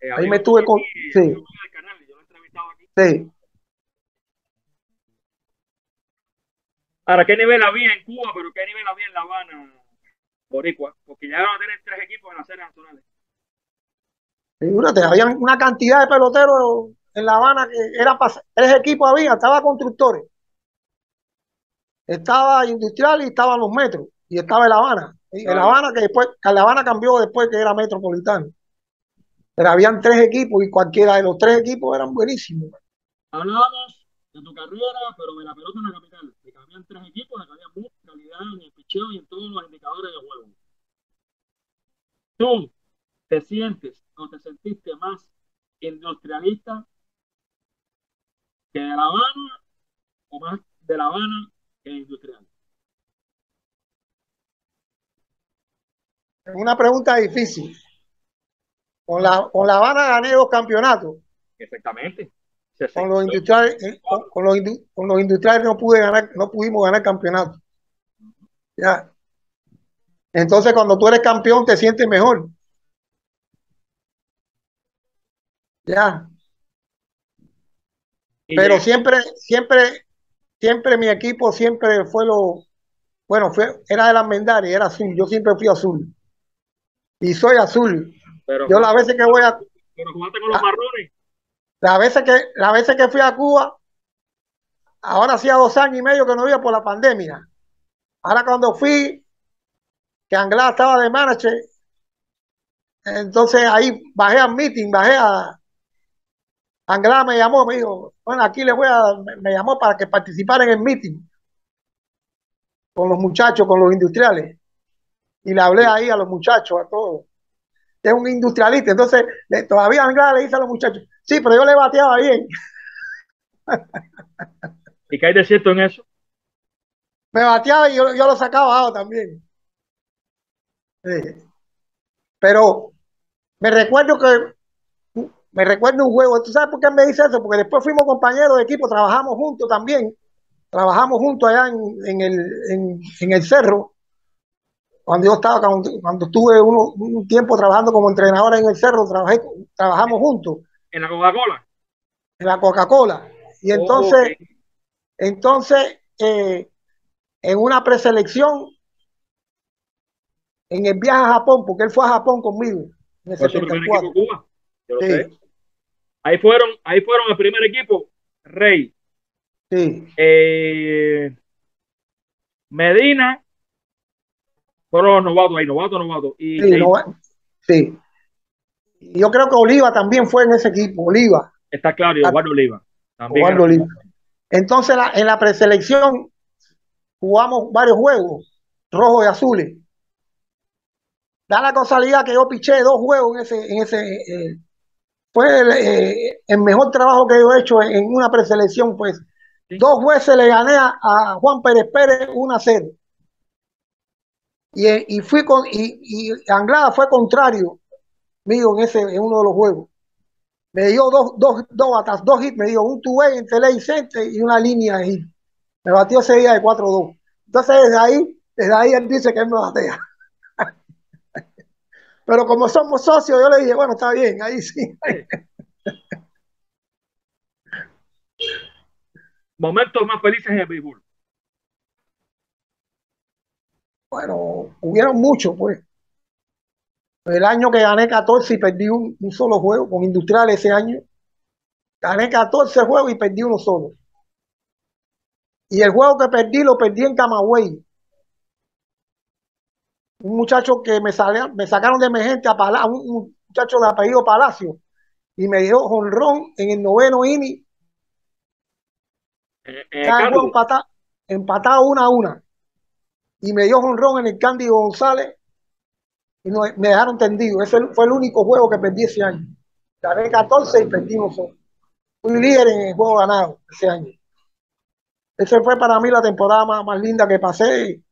Eh, ahí me estuve con. Sí. Sí. Ahora, ¿qué nivel había en Cuba, pero qué nivel había en La Habana, Boricua? Porque ya van a tener tres equipos en las series nacionales. Fíjate, había una cantidad de peloteros en La Habana que eran tres equipos había, estaba constructores, estaba industrial y estaban los metros, y estaba en La Habana. En La Habana que después, La Habana cambió después que era metropolitano. Pero habían tres equipos y cualquiera de los tres equipos eran buenísimos. Hablábamos de tu carrera, pero de la pelota en la capital. De que habían tres equipos, de que había mucha calidad en el picheo y en todos los indicadores de juego. ¿Tú te sientes o te sentiste más industrialista que de La Habana o más de La Habana que industrial? Una pregunta difícil. Con la, con la Habana gané dos campeonatos. Exactamente. Con los industriales, eh, con, los, con los industriales no pude ganar, no pudimos ganar campeonato. Ya. Entonces cuando tú eres campeón te sientes mejor. Ya. Pero siempre, siempre, siempre mi equipo siempre fue lo, bueno, fue, era de las Mendari, era azul. Yo siempre fui azul. Y soy azul. Pero, yo las veces que voy a. Pero jugaste con los marrones. Las veces que, la veces que fui a Cuba, ahora hacía dos años y medio que no iba por la pandemia. Ahora cuando fui, que Anglada estaba de manager, entonces ahí bajé al meeting, bajé a, Anglada me llamó, me dijo, bueno, aquí le voy a, me, me llamó para que participara en el meeting con los muchachos, con los industriales. Y le hablé ahí a los muchachos, a todos. Es un industrialista. Entonces, le- todavía Anglada le dice a los muchachos, sí, pero yo le bateaba bien. ¿Y qué hay de cierto en eso? Me bateaba y yo, yo lo sacaba abajo también. Sí. Pero me recuerdo que me recuerdo un juego. ¿Tú sabes por qué me dice eso? Porque después fuimos compañeros de equipo, trabajamos juntos también. Trabajamos juntos allá en, en el, en, en el cerro. Cuando yo estaba, cuando, cuando estuve uno- un tiempo trabajando como entrenador en el cerro, trabajé, trabajamos juntos En la Coca-Cola. en la Coca-Cola. Y entonces, Ok. entonces eh, en una preselección, en el viaje a Japón, porque él fue a Japón conmigo en el Fue su primer 74. equipo Cuba. Yo lo Sí. sé. Ahí fueron, ahí fueron el primer equipo. Rey, Sí, eh, Medina, fueron los novatos ahí, novatos. Y sí, Leito. no, sí. Y yo creo que Oliva también fue en ese equipo, Oliva, está claro, y Eduardo Oliva. También Eduardo Oliva. Entonces la- en la preselección jugamos varios juegos, rojos y azules. Da la casualidad que yo piché dos juegos en ese, en ese eh, fue el, eh, el mejor trabajo que yo he hecho en, en una preselección, pues. Sí. Dos veces le gané a, a Juan Pérez Pérez 1 a 0. Y, eh, y fui con, y, y Anglada fue contrario mío en ese, en uno de los juegos. Me dio dos, dos, dos batas, dos hits, me dio un two-way entre ley center y una línea de. Me batió ese día de 4-2. Entonces desde ahí, desde ahí él dice que él me batea. *laughs* Pero como somos socios, yo le dije, bueno, está bien, ahí sí. *laughs* Momentos más felices en el béisbol. Bueno, hubieron muchos, pues. El año que gané 14 y perdí un, un solo juego con Industrial ese año. Gané 14 juegos y perdí uno solo. Y el juego que perdí lo perdí en Camagüey. Un muchacho que me, salió- me sacaron de emergencia a Pala- un, muchacho de apellido Palacio, y me dio jonrón en el noveno inning. Juego campo, empatado, empatado una a una. Y me dio jonrón en el Cándido González y no- me dejaron tendido. Ese fue el único juego que perdí ese año. Gané 14 y solo. Fui líder en el juego ganado ese año. Esa fue para mí la temporada más, más linda que pasé.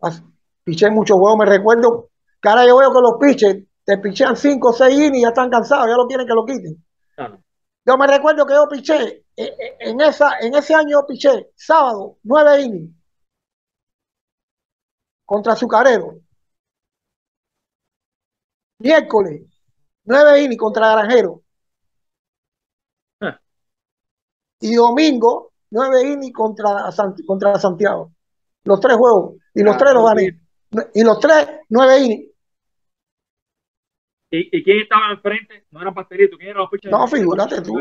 As- Piché muchos juegos. Me recuerdo que ahora yo veo que los piches te pichean 5 o 6 innings y ya están cansados, ya lo quieren que lo quiten. no, no. Yo me recuerdo que yo piché, eh, eh, en, esa, en ese año yo piché sábado, 9 innings contra Azucarero. Miércoles, 9 innings contra Granjero. Ah. Y domingo, 9 innings contra, San- contra Santiago. Los tres juegos. Y los Ah, tres los gané. Y los tres, 9 innings. ¿Y, ¿Y quién estaba enfrente? No eran pastelitos, ¿quién eran los? No, figúrate tú.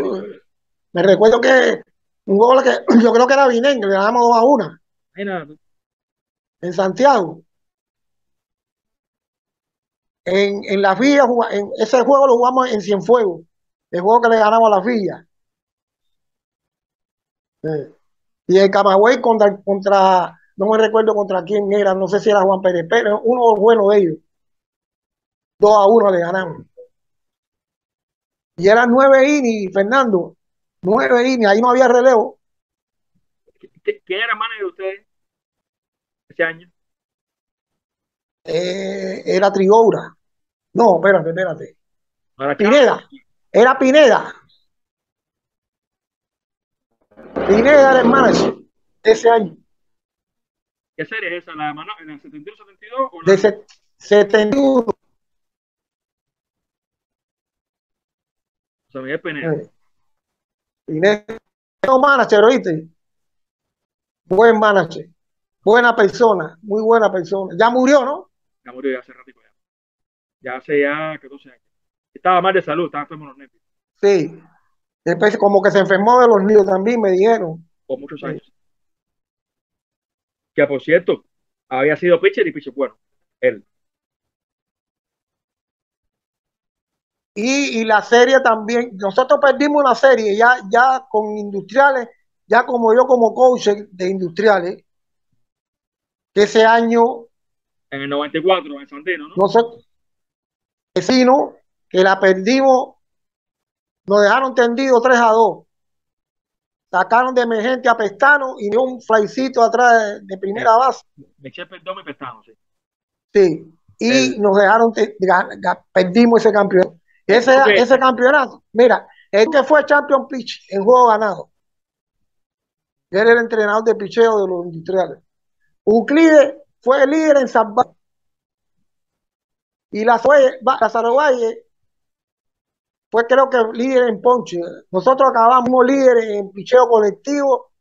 Me recuerdo que un gol que *clears throat* yo creo que era que le ganamos 2 a 1 Mira, en Santiago. En, en la villa, juga- en ese juego lo jugamos en Cienfuegos, el juego que le ganamos a la villa. Eh, Y el Camagüey contra, contra, no me recuerdo contra quién era, no sé si era Juan Pérez Pérez, uno bueno de ellos. 2 a 1 le ganamos. Y eran nueve innings, Fernando. Nueve innings, ahí no había relevo. ¿qui- ¿quién era manager de ustedes ese año? Eh, era Trigoura. No, espérate, espérate. No era Pineda. Era Pineda. Pineda era el manager ese año. ¿Qué serie es esa? ¿La de Mano- en el 71-72 o la De set- 71. José Miguel Pineda? Eh, Pineda. un manager, ¿oíste? Buen manager. Buena persona. Muy buena persona. Ya murió, ¿no? Ya murió ya hace ratito ya. Ya hace ya 14 años. Estaba mal de salud, estaba enfermo en los nervios Sí. Después como que se enfermó de los niños también, me dijeron. por muchos Sí. años. Que por cierto, había sido pitcher y pitcher bueno. Él. Y, y, la serie también, nosotros perdimos una serie ya, ya con industriales, ya como yo como coach de industriales, que ese año... En el 94, en Santino, ¿no? Nosotros, vecino, que la perdimos, nos dejaron tendido 3 a 2. Sacaron de emergente a Pestano y dio un flycito atrás de, de primera base. Me eché perdón y Pestano, sí. Sí, y el... nos dejaron, perdimos ese campeonato. Ese, okay. ese campeonato, mira, el que fue champion pitch en juego ganado. Él era el entrenador de picheo de los industriales. Euclides fue el líder en salvar. Y la Lázaro Valle fue creo que líder en ponche. Nosotros acabamos líderes en picheo colectivo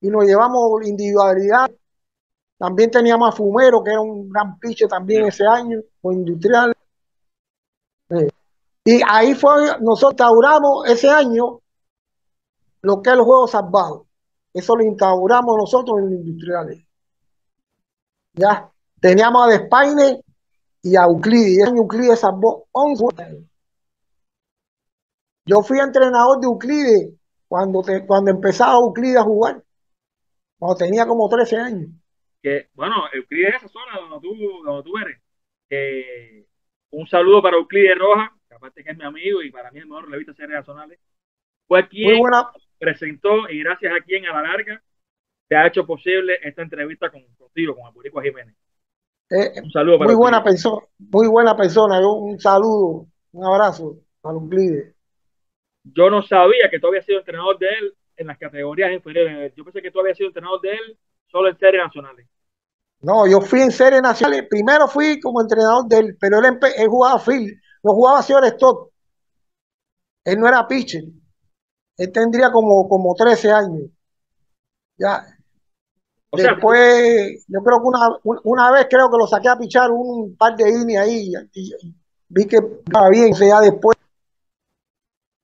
y nos llevamos individualidad. También teníamos a Fumero, que era un gran piche también ese año, o industrial. Eh. Y ahí fue, nosotros instauramos ese año lo que es los juegos salvados. Eso lo instauramos nosotros en los industriales. Ya, teníamos a Despaine y a Euclides. Y Euclides salvó 11 Yo fui entrenador de Euclides cuando, te, cuando empezaba Euclides a jugar, cuando tenía como 13 años. Que, bueno, Euclides es esa zona donde tú, donde tú eres. Eh, un saludo para Euclides Rojas, que aparte que es mi amigo y para mí el mejor revista de series nacionales. Fue quien presentó y gracias a quien a la larga ha hecho posible esta entrevista con, contigo, con el Boricua Jiménez. Eh, un saludo para muy buena persona, muy buena persona, un saludo, un abrazo para Euclides. Yo no sabía que tú habías sido entrenador de él en las categorías inferiores. Yo pensé que tú habías sido entrenador de él solo en series nacionales. No, yo fui en series nacionales. Primero fui como entrenador de él, pero él, él jugaba field, no jugaba señor stop. Él no era pitcher. Él tendría como, como 13 años. Ya. O sea, Después, yo creo que una, una vez creo que lo saqué a pichar un par de innings ahí y, y vi que estaba bien. O sea, ya después,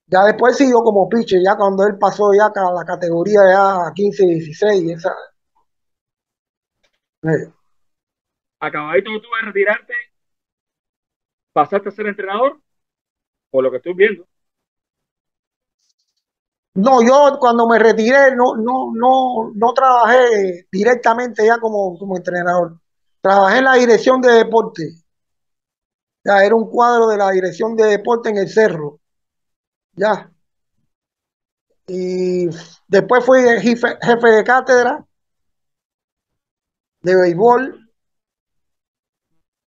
ya después siguió como pitcher, ya cuando él pasó ya a la categoría ya 15, 16, esa. Eh. Acabadito tú de retirarte, pasaste a ser entrenador, por lo que estoy viendo. No, yo cuando me retiré no, no, no, no trabajé directamente ya como, como entrenador. Trabajé en la dirección de deporte. Ya era un cuadro de la dirección de deporte en el cerro. Ya. Y después fui jefe, jefe de cátedra de béisbol.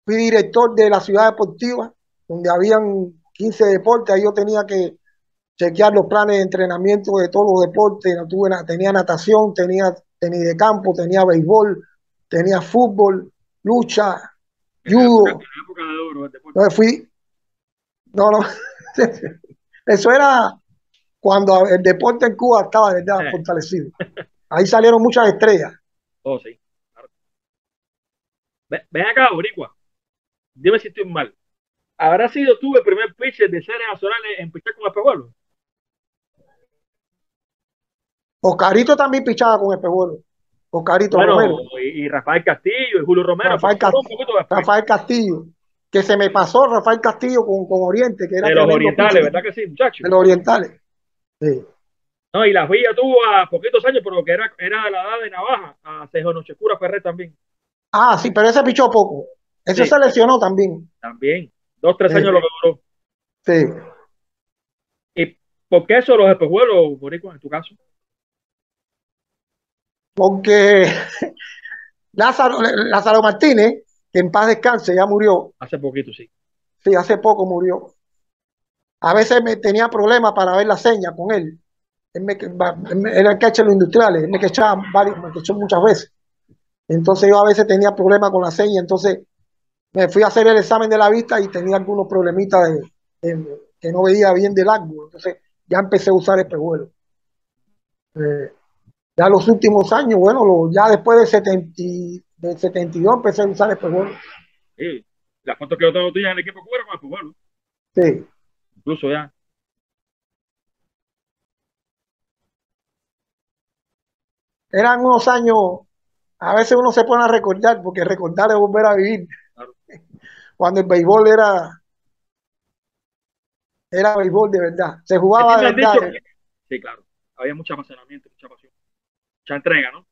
Fui director de la ciudad deportiva, donde habían 15 deportes. Ahí yo tenía que chequear los planes de entrenamiento de todos los deportes. Tuve, tenía natación, tenía tenis de campo, tenía béisbol, tenía fútbol, lucha, judo. No fui. No, no. *laughs* Eso era cuando el deporte en Cuba estaba ¿verdad? Sí. fortalecido. Ahí salieron muchas estrellas. Oh, sí. Claro. Ven acá, Boricua. Dime si estoy mal. ¿Habrá sido tú el primer pitcher de series nacionales en pichar con espejuelos? Oscarito también pichaba con espejuelos. Oscarito bueno, Romero. Y, y, Rafael Castillo y Julio Romero. Rafael, Castillo, Rafael Castillo. Que se me pasó Rafael Castillo con, con Oriente. Que era de los orientales. ¿verdad que sí, muchachos? De los orientales. Sí. No, y la Villa tuvo a poquitos años, pero que era, era de la edad de Navaja, a Cejo Nochecura Ferrer también. Ah, sí, pero ese pichó poco. Ese sí. se lesionó también. También. Dos, tres sí. años lo duró. Sí. ¿Y por qué eso los espejuelos, Boricua, en tu caso? Porque *laughs* Lázaro, Lázaro Martínez, que en paz descanse, ya murió. Hace poquito, sí. Sí, hace poco murió. A veces me tenía problemas para ver la seña con él. Él, me, era el catcher de los industriales, él me quechaba varios, me quechó muchas veces. Entonces yo a veces tenía problemas con la seña, entonces me fui a hacer el examen de la vista y tenía algunos problemitas de, de, que no veía bien del ángulo. Entonces ya empecé a usar espejuelos. Eh, ya los últimos años, bueno, lo, ya después de, 70, de 72 empecé a usar espejuelos. Sí, la foto que yo tengo tuya en el equipo cuero con espejuelos. Sí. Incluso ya. Eran unos años, a veces uno se pone a recordar, porque recordar es volver a vivir. Claro. *laughs* Cuando el béisbol era era béisbol de verdad. Se jugaba de verdad. sí, claro. Había mucho apasionamiento, mucha pasión, mucha entrega, ¿no?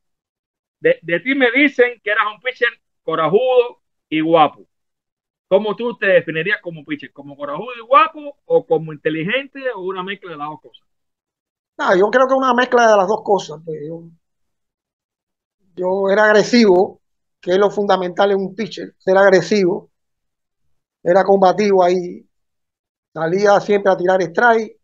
De, de ti me dicen que eras un pitcher corajudo y guapo. ¿Cómo tú te definirías como pitcher? ¿Como corajudo y guapo o como inteligente o una mezcla de las dos cosas? No, yo creo que una mezcla de las dos cosas. Pues yo, yo era agresivo, que es lo fundamental en un pitcher, ser agresivo. Era combativo ahí. Salía siempre a tirar strike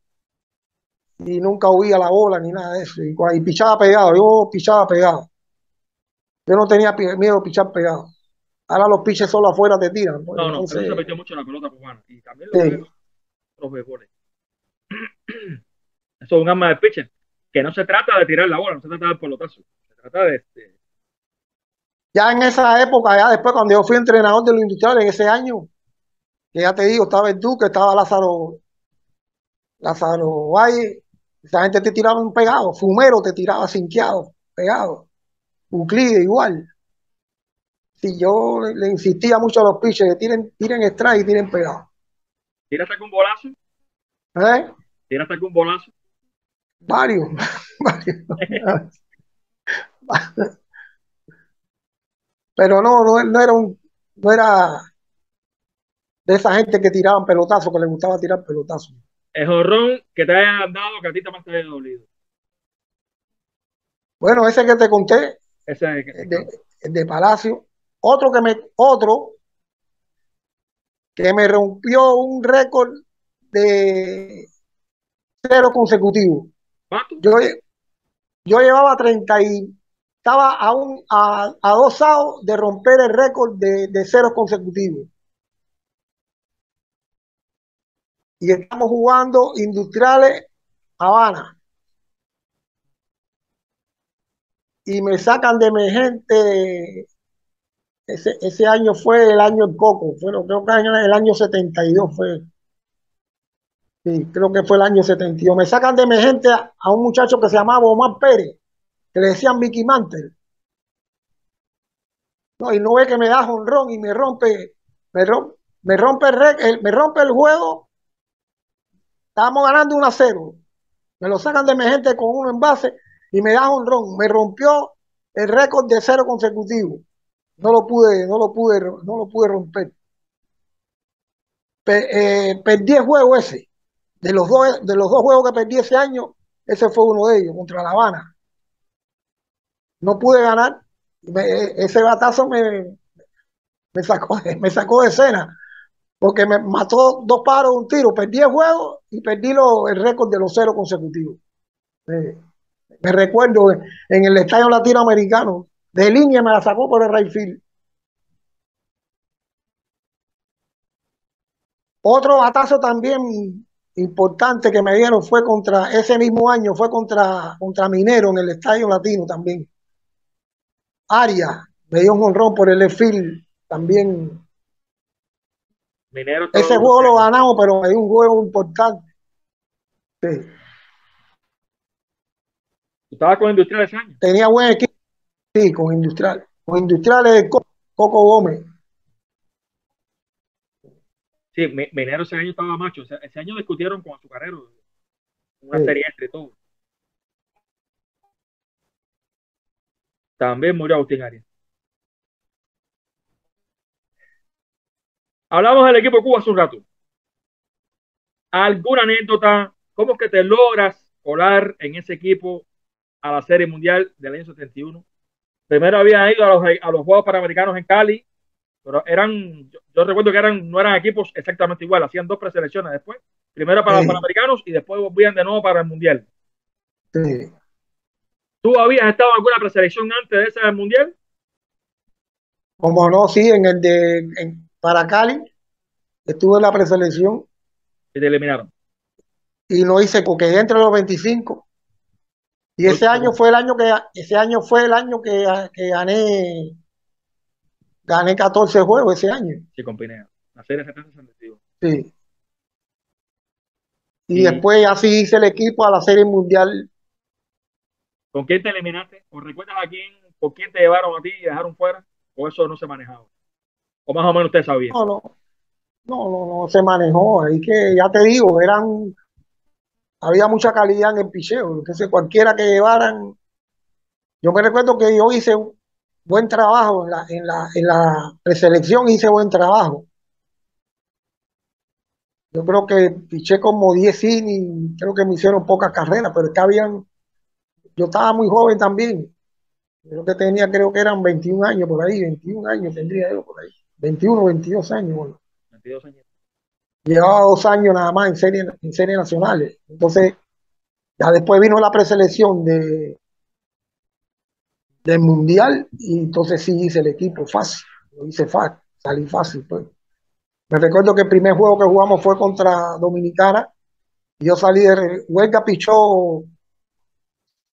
y nunca huía la bola ni nada de eso. Y, y pichaba pegado, yo pichaba pegado. Yo no tenía miedo de pichar pegado. Ahora los piches solo afuera te tiran. Pues, no, no, entonces... se metió mucho en la pelota cubana. Y también lo sí. los mejores. *clears throat* Eso es un arma de pitcher. Que no se trata de tirar la bola, no se trata del pelotazo. Se trata de, este, ya en esa época, ya después cuando yo fui entrenador de los industriales, en ese año, que ya te digo, estaba el Duque, estaba Lázaro, Lázaro Valle, esa gente te tiraba un pegado, Fumero te tiraba cinqueado, pegado, Euclide igual. Si yo le insistía mucho a los pitchers que tiren, tiren strike y tiren pegado. ¿Tiraste algún bolazo? ¿Eh? ¿Tiraste algún bolazo? Varios, *laughs* varios. Pero no, no, no era un, no era de esa gente que tiraban pelotazos, que le gustaba tirar pelotazos. El jorrón que te haya dado que a ti te más te haya dolido. Bueno, ese que te conté, ese de, de, Palacio. Otro que me, otro que me rompió un récord de cero consecutivo. Yo, yo llevaba 30 y estaba a, un, a, a dos de romper el récord de, de ceros consecutivos. Y estamos jugando Industriales Habana. Y me sacan de emergente. Ese, ese año fue el año del Coco. Fue, creo que el año 72 fue. Sí, creo que fue el año 72. Me sacan de emergente a, a un muchacho que se llamaba Omar Pérez que le decían Mickey Mantle. No, y no ve que me da ron y me rompe, me rompe, me rompe el, me rompe el juego. Estábamos ganando 1 a 0. Me lo sacan de emergente con uno en base y me da ron Me rompió el récord de cero consecutivo. No lo pude, no lo pude, no lo pude romper. Eh, perdí el juego ese. De los, dos, de los dos juegos que perdí ese año, ese fue uno de ellos, contra La Habana no pude ganar. ese batazo me, me, sacó, me sacó de escena, porque me mató dos paros un tiro. Perdí el juego y perdí lo, el récord de los cero consecutivos. me recuerdo en el estadio latinoamericano, de línea me la sacó por el Rayfield. Otro batazo también importante que me dieron fue contra, ese mismo año, fue contra, contra Minero en el Estadio Latino también. Aria me dio un honrón por el field también. Ese juego lo ganamos, pero dio un juego importante. Sí. ¿Estaba con Industrial ese año? Tenía buen equipo. Sí, con Industrial. Con Industrial de Coco Gómez. Sí, Minero ese año estaba macho. ese año discutieron con Azucarero. Una serie entre todos. También murió Agustín Arias. Hablamos del equipo de Cuba hace un rato. ¿Alguna anécdota? ¿Cómo es que te logras colar en ese equipo a la Serie Mundial del año 71? Primero había ido a los, a los Juegos Panamericanos en Cali, pero eran, yo, recuerdo que eran, no eran equipos exactamente igual, hacían dos preselecciones después. Primero para los Panamericanos y después volvían de nuevo para el Mundial. Sí. ¿Tú habías estado en alguna preselección antes de ese del mundial? Como no, sí, en el de en, para Cali estuve en la preselección. Y te eliminaron. Y lo hice porque dentro de los 25. Y ese año fue el año que ese año fue el año que, que gané gané 14 juegos ese año. Sí, con Pineda. La serie 70 Sí. Y, y, después así hice el equipo a la serie mundial ¿Con quién te eliminaste? ¿O recuerdas a quién, por quién te llevaron a ti y dejaron fuera? ¿O eso no se manejaba? ¿O más o menos usted sabía? No, no. No, no, no se manejó. Ahí que ya te digo, eran, había mucha calidad en el picheo. Entonces cualquiera que llevaran, yo me recuerdo que yo hice buen trabajo en la, en la, en la preselección, hice buen trabajo. Yo creo que piché como 10 innings, creo que me hicieron pocas carreras, pero es que habían, yo estaba muy joven también. Creo que tenía, creo que eran 21 años por ahí, 21 años tendría yo por ahí. 21, 22 años, bueno. 22 años. Llevaba dos años nada más en serie, en series nacionales. Entonces, ya después vino la preselección de del mundial y entonces sí hice el equipo fácil, lo hice fácil, salí fácil. Pues. Me recuerdo que el primer juego que jugamos fue contra Dominicana y yo salí de Huelga pichó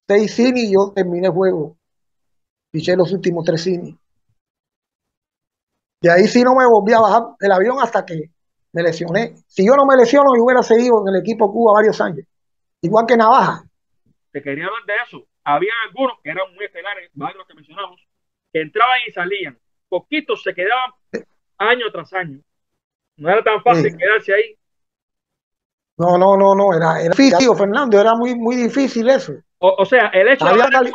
seis innings y yo terminé el juego. Piché los últimos tres innings. Y ahí sí no me volví a bajar del avión hasta que me lesioné. Si yo no me lesiono, yo hubiera seguido en el equipo Cuba varios años. Igual que Navaja. Te quería hablar de eso. Había algunos que eran muy estelares, varios que mencionamos, que entraban y salían. Poquitos se quedaban año tras año. No era tan fácil Sí. quedarse ahí. No, no, no, no, era, era difícil, Fernando, era muy, muy difícil eso. O, o sea, el hecho, de haber,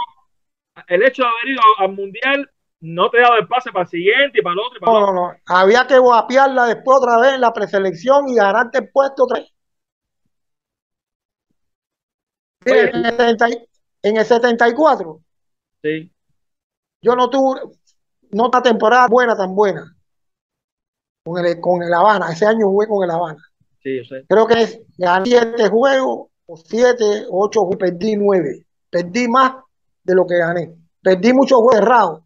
el hecho de haber ido al mundial no te daba el pase para el siguiente y para el otro y para No, el no, otro. no. Había que guapearla después otra vez en la preselección y ganarte el puesto otra vez. Oye, En el, 70 y- en el 74, Sí. yo no tuve no una temporada buena tan buena con el, con el Habana. Ese año jugué con el Habana. Sí, yo sé. Creo que es, gané siete juegos, o siete, ocho, perdí nueve. Perdí más de lo que gané. Perdí muchos juegos cerrados.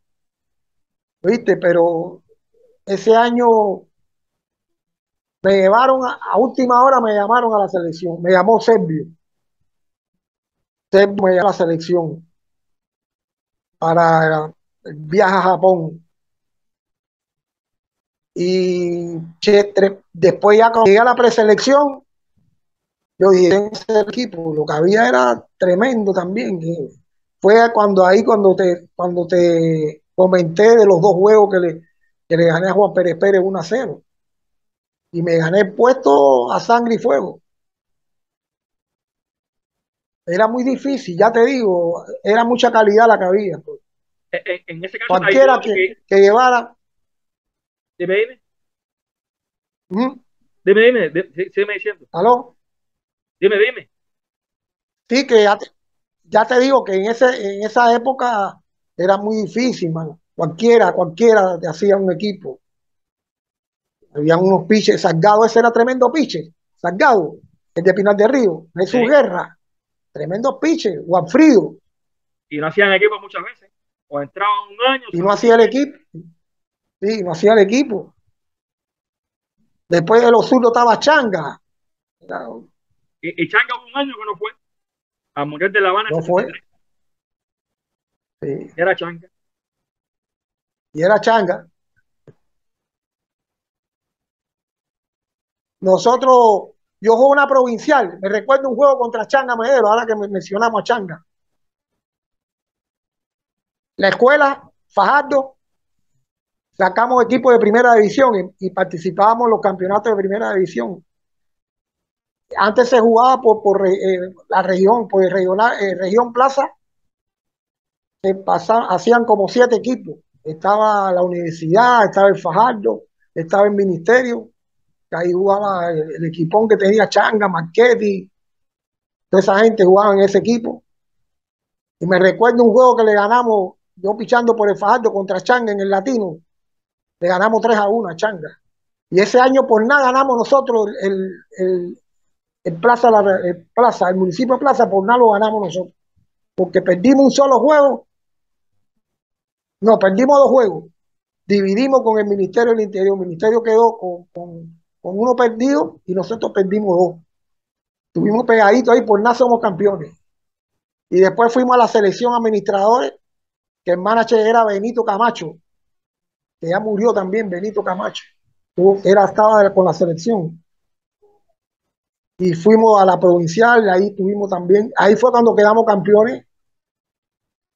¿Viste? Pero ese año me llevaron a, última hora, me llamaron a la selección. Me llamó Servio. Servio me llamó a la selección para el viaje a Japón. Y después ya cuando llegué a la preselección, yo dije, "Tengo que ser el equipo. Lo que había era tremendo también. fue cuando ahí, cuando te, cuando te comenté de los dos juegos que le, que le gané a Juan Pérez Pérez 1 a 0. Y me gané el puesto a sangre y fuego. Era muy difícil, ya te digo, era mucha calidad la que había. pues. En, en- en ese caso, Cualquiera que, que llevara. dime, dime, ¿Mm? dime, dime, di- sí- sígueme diciendo. ¿Aló? Dime, dime. Sí, que ya te, ya te digo que en, ese, en esa época era muy difícil, mano. Cualquiera, cualquiera te hacía un equipo. Habían unos piches, Salgado, ese era tremendo piche. Salgado, el de Pinar de Río, Jesús Sí. Guerra, tremendo piche, Juanfrido, Y no hacían equipo muchas veces. O entraban un año. y no hacía el equipo. Sí, no hacía el equipo. Después de los zurdos estaba Changa. Era- Y, y Changa un año que no fue. A Mundial de La Habana. No fue. 73. Sí, Era Changa. y era Changa. Nosotros, yo juego una provincial, me recuerdo un juego contra Changa Medero, ahora que me- mencionamos a Changa. La escuela, Fajardo, sacamos equipo de primera división y, y participábamos en los campeonatos de primera división. Antes se jugaba por, eh, la región, por el regional, eh, región plaza, se pasaban, hacían como siete equipos. Estaba la universidad, estaba el Fajardo, estaba el ministerio, ahí jugaba el, el equipón que tenía Changa, Marchetti, toda esa gente jugaba en ese equipo. Y me recuerdo un juego que le ganamos, yo pichando por el Fajardo contra Changa en el Latino, le ganamos 3 a 1 a Changa. Y ese año por nada ganamos nosotros el, el, el Plaza, la- el Plaza, el municipio de Plaza, por nada lo ganamos nosotros. Porque perdimos un solo juego. No, perdimos dos juegos. Dividimos con el Ministerio del Interior. El Ministerio quedó con, con- con uno perdido y nosotros perdimos dos. Estuvimos pegaditos ahí, por nada somos campeones. Y después fuimos a la selección administradores, que el manager era Benito Camacho, que ya murió también, Benito Camacho. Era, estaba con la selección. Y fuimos a la provincial, ahí tuvimos también, ahí fue cuando quedamos campeones.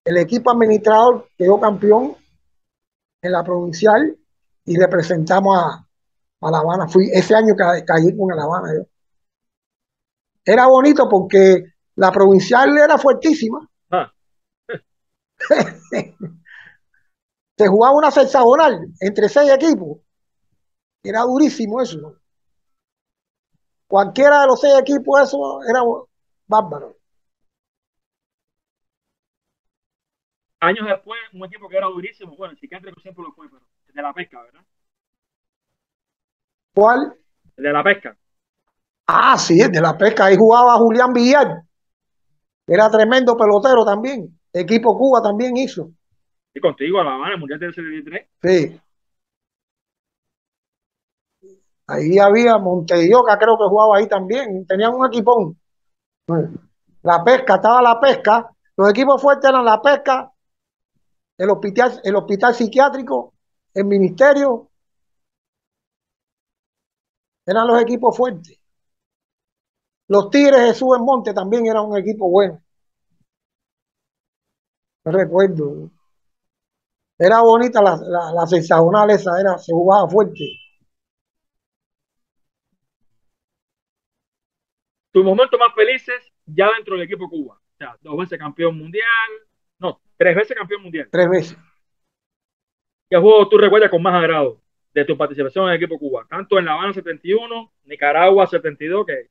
El equipo administrador quedó campeón en la provincial y representamos a, a La Habana. Fui, ese año ca- caí con La Habana yo. Era bonito porque la provincial era fuertísima. Ah, *laughs* Se jugaba una sexagonal entre seis equipos. Era durísimo eso. Cualquiera de los seis equipos, eso era bárbaro. Años después, un equipo que era durísimo, bueno, el psiquiátrico siempre lo fue, pero el de la pesca, ¿verdad? ¿Cuál? El de la pesca. Ah, sí, el de la pesca. Ahí jugaba Julián Villar. Era tremendo pelotero también. Equipo Cuba también hizo. Y contigo a La Habana, el Mundial del 73. Sí. Ahí había Montevidioca, creo que jugaba ahí también. Tenían un equipón. La pesca, estaba la pesca. Los equipos fuertes eran la pesca, el hospital, el hospital psiquiátrico, el ministerio. Eran los equipos fuertes. Los Tigres Jesús en Monte también era un equipo bueno. No recuerdo. Era bonita la, la, la esa, era, se jugaba fuerte. Tus momentos más felices ya dentro del equipo Cuba. O sea, dos veces campeón mundial. No, tres veces campeón mundial. Tres veces. ¿Qué juego tú recuerdas con más agrado de tu participación en el equipo Cuba? Tanto en La Habana 71, Nicaragua 72, que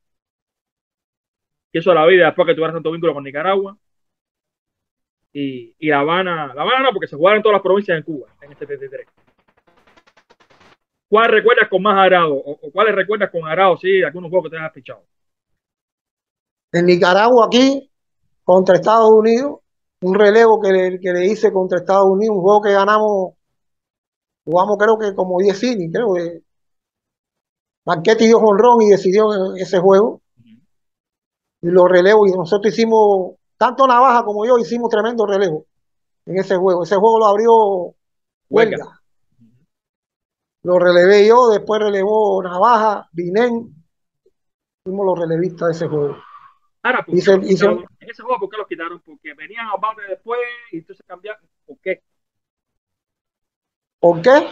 hizo la vida después que tuvieras tanto vínculo con Nicaragua. Y, y La Habana, La Habana no, porque se jugaron todas las provincias en Cuba en el 73. ¿Cuál recuerdas con más agrado? ¿O, o cuáles recuerdas con agrado, sí, algunos juegos que te hayas fichado? En Nicaragua aquí, contra Estados Unidos, un relevo que le, que le hice contra Estados Unidos, un juego que ganamos, jugamos creo que como 10 innings, creo que Marquetti dio jonrón y decidió ese juego. Y los relevos, y nosotros hicimos, tanto Navaja como yo, hicimos tremendo relevo en ese juego. Ese juego lo abrió Huelga. Lo relevé yo, después relevó Navaja, Vinén. Fuimos los relevistas de ese juego. Ahora, ¿por qué los en ese juego, ¿por qué los quitaron? Porque venían a bate después y entonces cambiaron. ¿Por qué? ¿Por qué?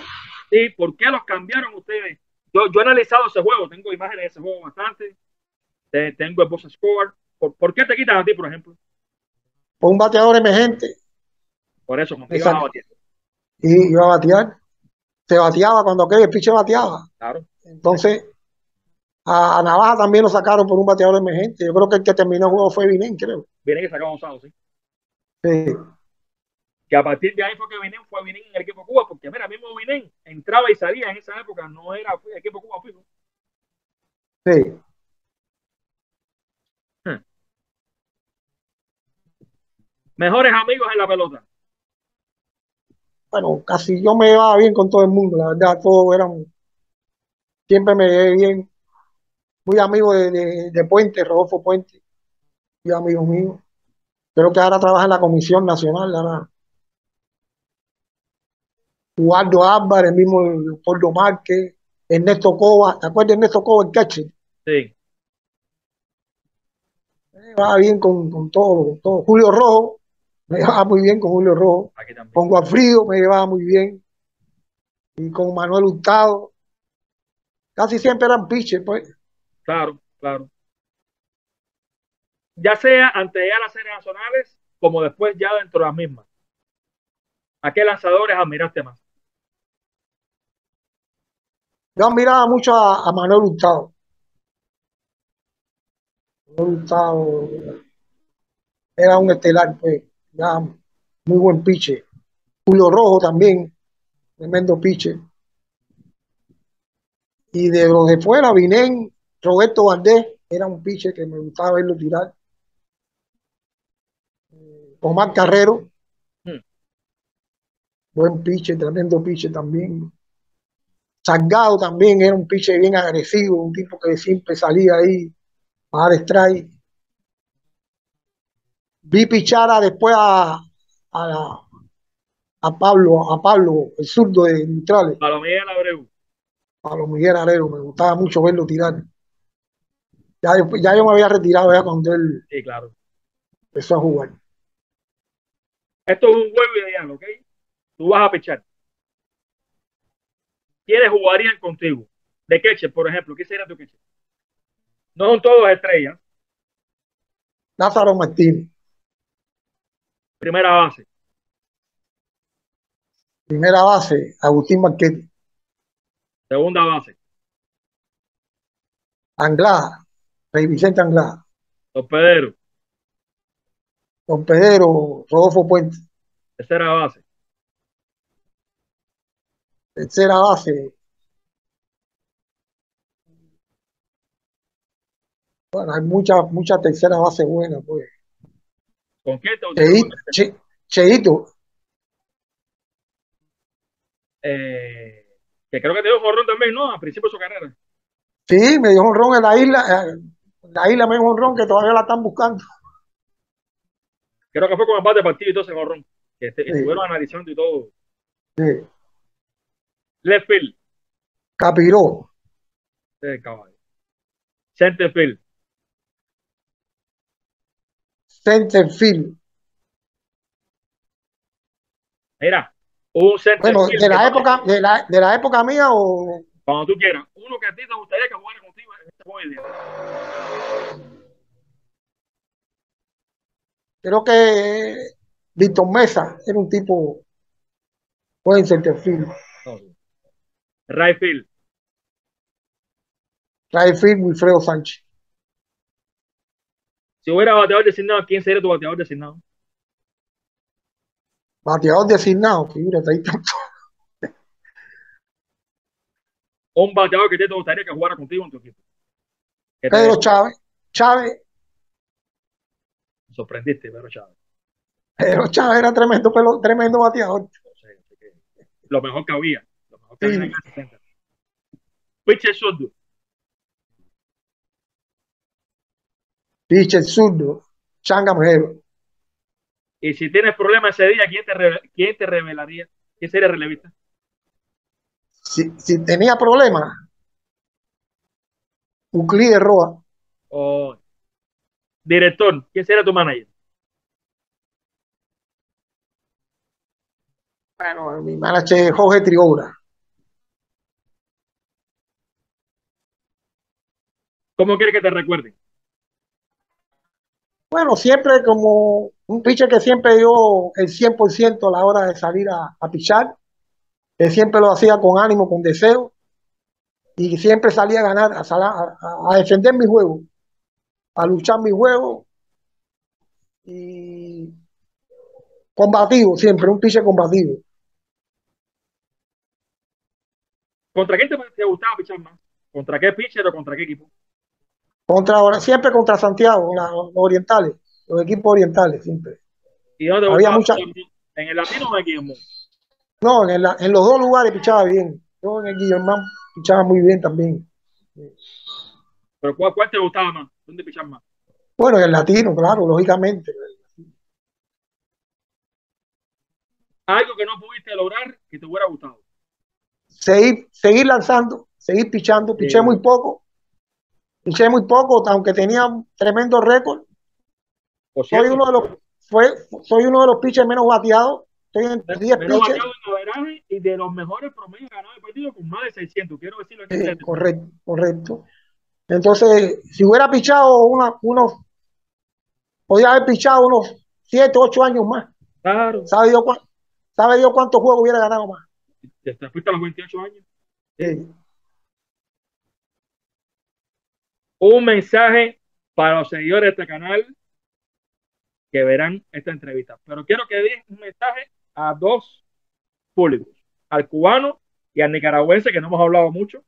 Sí, ¿por qué los cambiaron ustedes? Yo, yo he analizado ese juego, tengo imágenes de ese juego bastante. Te- tengo el box score. ¿Por, por qué te quitan a ti, por ejemplo? Fue un bateador emergente Por eso, contigo a batear. y iba a batear. Se bateaba cuando aquel el pitcher bateaba. Claro. Entonces, a, a Navaja también lo sacaron por un bateador emergente. Yo creo que el que terminó el juego fue Vinén, creo. Vienen que sacamos Gonzalo, sí. Sí. Que a partir de ahí fue que Vinen fue Vinen en el equipo Cuba, porque mira, mismo Vinen entraba y salía en esa época, no era el equipo Cuba fijo. Sí. Mejores amigos en la pelota. Bueno, casi yo me llevaba bien con todo el mundo, la verdad, todos eran, siempre me llevé bien. Muy amigo de, de, de Puente, Rodolfo Puente, y amigo mío. Creo que ahora trabaja en la Comisión Nacional, ahora. Eduardo Álvarez, el mismo Leopoldo Márquez, Ernesto Cova, ¿te acuerdas de Ernesto Cova, el catcher? Sí. Me llevaba bien con, con todo, con todo. Julio Rojo, me llevaba muy bien con Julio Rojo. Con Guafrido me llevaba muy bien. Y con Manuel Hurtado. Casi siempre eran pitchers, pues. Claro, claro. Ya sea ante ya las series nacionales, como después ya dentro de las mismas. ¿A qué lanzadores admiraste más? Yo admiraba mucho a, Manuel Hurtado. Hurtado era un estelar, pues. Ya, muy buen pitcher. Julio Rojo también, tremendo pitcher. Y de los de fuera, Vinén, Roberto Valdés, era un pitcher que me gustaba verlo tirar. Eh, Omar Carrero, Hmm. buen pitcher, tremendo pitcher también. Salgado también era un pitcher bien agresivo, un tipo que siempre salía ahí a dar strike. Vi pichar después a, a, a Pablo, a Pablo, el zurdo de Neutrales, Pablo Miguel Abreu. los Miguel Arero, me gustaba mucho verlo tirar. Ya, ya yo me había retirado ya cuando él Sí, claro. empezó a jugar. Esto es un juego ideal, ¿ok? Tú vas a pichar. ¿Quiénes jugarían contigo? De catcher, por ejemplo, ¿qué sería tu catcher? No son todos estrellas. Lázaro Martínez. Primera base. Primera base, Agustín Marquete. Segunda base. Anglada, Rey Vicente Anglada. Torpedero. Don Pedro, Rodolfo Puente. Tercera base. Tercera base. Bueno, hay mucha, mucha tercera base buena, pues. ¿Con qué Cheito, Che- Cheito, eh, que creo que te dio jorrón también, ¿no? A principio de su carrera. sí, me dio honrón en la isla, en la dio honrón que todavía la están buscando. Creo que fue con empate de partido y todo ese jorrón. Que este- estuvieron analizando y todo. Sí. Left field. Capiró, Ese caballo. Center field. center field. Mira, un center Bueno, de la época, de la, de la época mía o Cuando tú quieras. Uno que a ti te gustaría que jugara creo que Víctor Mesa era un tipo buen center field. Right field. Right field, Wilfredo Sánchez. Si hubiera bateador designado, ¿quién sería tu bateador designado? Bateador designado, figúrate ahí tanto. Un bateador que te gustaría que jugara contigo en tu equipo. Pedro Chávez. Chávez, sorprendiste, Pedro Chávez. Pedro Chávez era tremendo, pelo- tremendo bateador. Lo mejor que había. Lo mejor que Sí. había en el center. Pitcher zurdo. Pitcher zurdo, Changa Mujero. Y si tienes problemas ese día, ¿quién te, quién te revelaría? ¿Quién sería relevista? Si, si tenía problemas, Euclides Roa, O director, ¿quién sería tu manager? bueno, mi manager Jorge Triobra. ¿Cómo quieres que te recuerden? Bueno, siempre como un pitcher que siempre dio el 100% a la hora de salir a, a pichar, que siempre lo hacía con ánimo, con deseo, y siempre salía a ganar, a, a- a- defender mi juego, a luchar mi juego, y combativo siempre, un pitcher combativo. ¿Contra quién te, gustaba pichar más? ¿Contra qué pitcher o contra qué equipo? Contra, siempre contra Santiago, la- los orientales, los equipos orientales, siempre. ¿Y dónde Había gustaba mucha- pichar? ¿En el latino o en el Guillermo? No, en, la- en los dos lugares pichaba bien. Yo en el Guillermo pichaba muy bien también. ¿Pero cuál, cuál te gustaba más? ¿Dónde pichar más? Bueno, en el latino, claro, lógicamente. Algo que no pudiste lograr que te hubiera gustado. Seguir, seguir lanzando, seguir pichando. Piché Sí. muy poco. Piché muy poco, aunque tenía un tremendo récord. Soy uno de los, fue, soy uno de los pitchers menos bateados. Estoy en 10 menos pitchers. en y de los mejores promedios ganados de partido con más de 600. Quiero decirlo aquí. Sí, correcto, correcto. Entonces, si hubiera pichado una, unos, podía haber pichado unos 7, 8 años más. Claro. ¿Sabe Dios, cuán- sabe Dios cuántos juegos hubiera ganado más? Te fuiste a los 28 años. Sí. Un mensaje para los seguidores de este canal que verán esta entrevista. Pero quiero que des un mensaje a dos públicos, al cubano y al nicaragüense, que no hemos hablado mucho,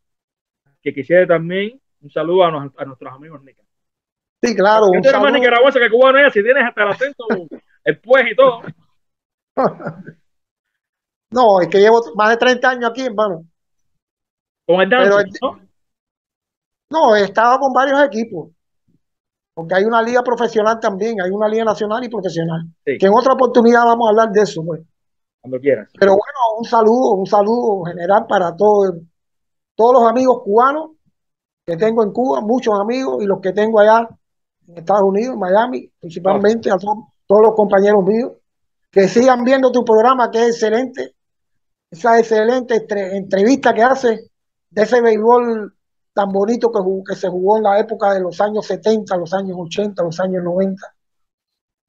que quisiera también un saludo a, nos- a nuestros amigos nicas. Sí, claro. Tú eres más nicaragüense que cubano, ¿eh? si tienes hasta el acento, *laughs* el pues y todo. *laughs* No, es que llevo más de 30 años aquí, hermano. Con el dance, el- ¿no? No, he estado con varios equipos. Porque hay una liga profesional también, hay una liga nacional y profesional. Sí. Que en otra oportunidad vamos a hablar de eso, pues. Cuando quieras. Pero bueno, un saludo, un saludo general para todos, todos los amigos cubanos que tengo en Cuba, muchos amigos, y los que tengo allá en Estados Unidos, en Miami, principalmente a to- todos los compañeros míos, que sigan viendo tu programa, que es excelente, esa excelente entre- entrevista que hace de ese béisbol tan bonito que, que se jugó en la época de los años 70, los años 80, los años 90,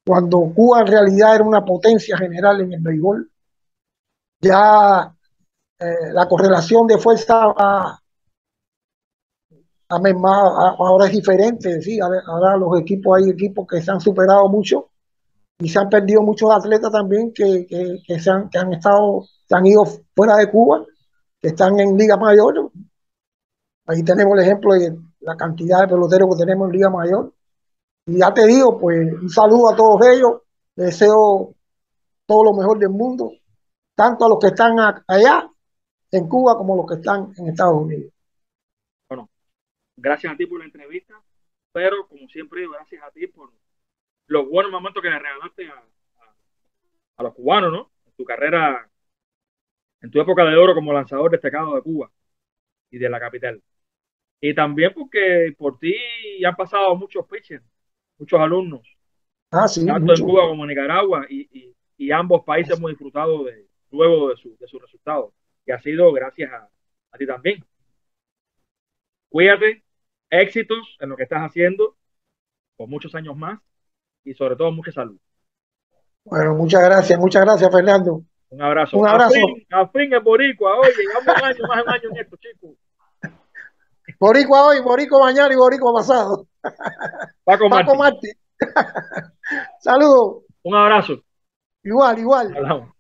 cuando Cuba en realidad era una potencia general en el béisbol. Ya eh, la correlación de fuerza a, ahora es diferente, sí, ahora los equipos, hay equipos que se han superado mucho y se han perdido muchos atletas también que, que, se han, que han estado, se han ido fuera de Cuba, que están en Liga Mayor. Ahí tenemos el ejemplo de la cantidad de peloteros que tenemos en Liga Mayor. Y ya te digo, pues un saludo a todos ellos, les deseo todo lo mejor del mundo, tanto a los que están allá en Cuba como a los que están en Estados Unidos. Bueno, gracias a ti por la entrevista, pero como siempre, gracias a ti por los buenos momentos que le regalaste a, a, los cubanos, ¿no? En tu carrera, en tu época de oro como lanzador destacado de Cuba y de la capital. Y también porque por ti han pasado muchos pitchers, muchos alumnos, ah, sí, tanto en Cuba como en Nicaragua, y, y, ambos países hemos disfrutado de, luego de su, de su resultado. Y ha sido gracias a, a ti también. Cuídate, éxitos en lo que estás haciendo por muchos años más y sobre todo mucha salud. Bueno, muchas gracias, muchas gracias, Fernando. Un abrazo. Un abrazo. A fin, es Boricua, oye, llevamos un año, más un año en esto, chicos. Boricua hoy, Boricua mañana y Boricua pasado. Paco, Paco Martí. *laughs* Saludos. Un abrazo. Igual, igual. Hablamos.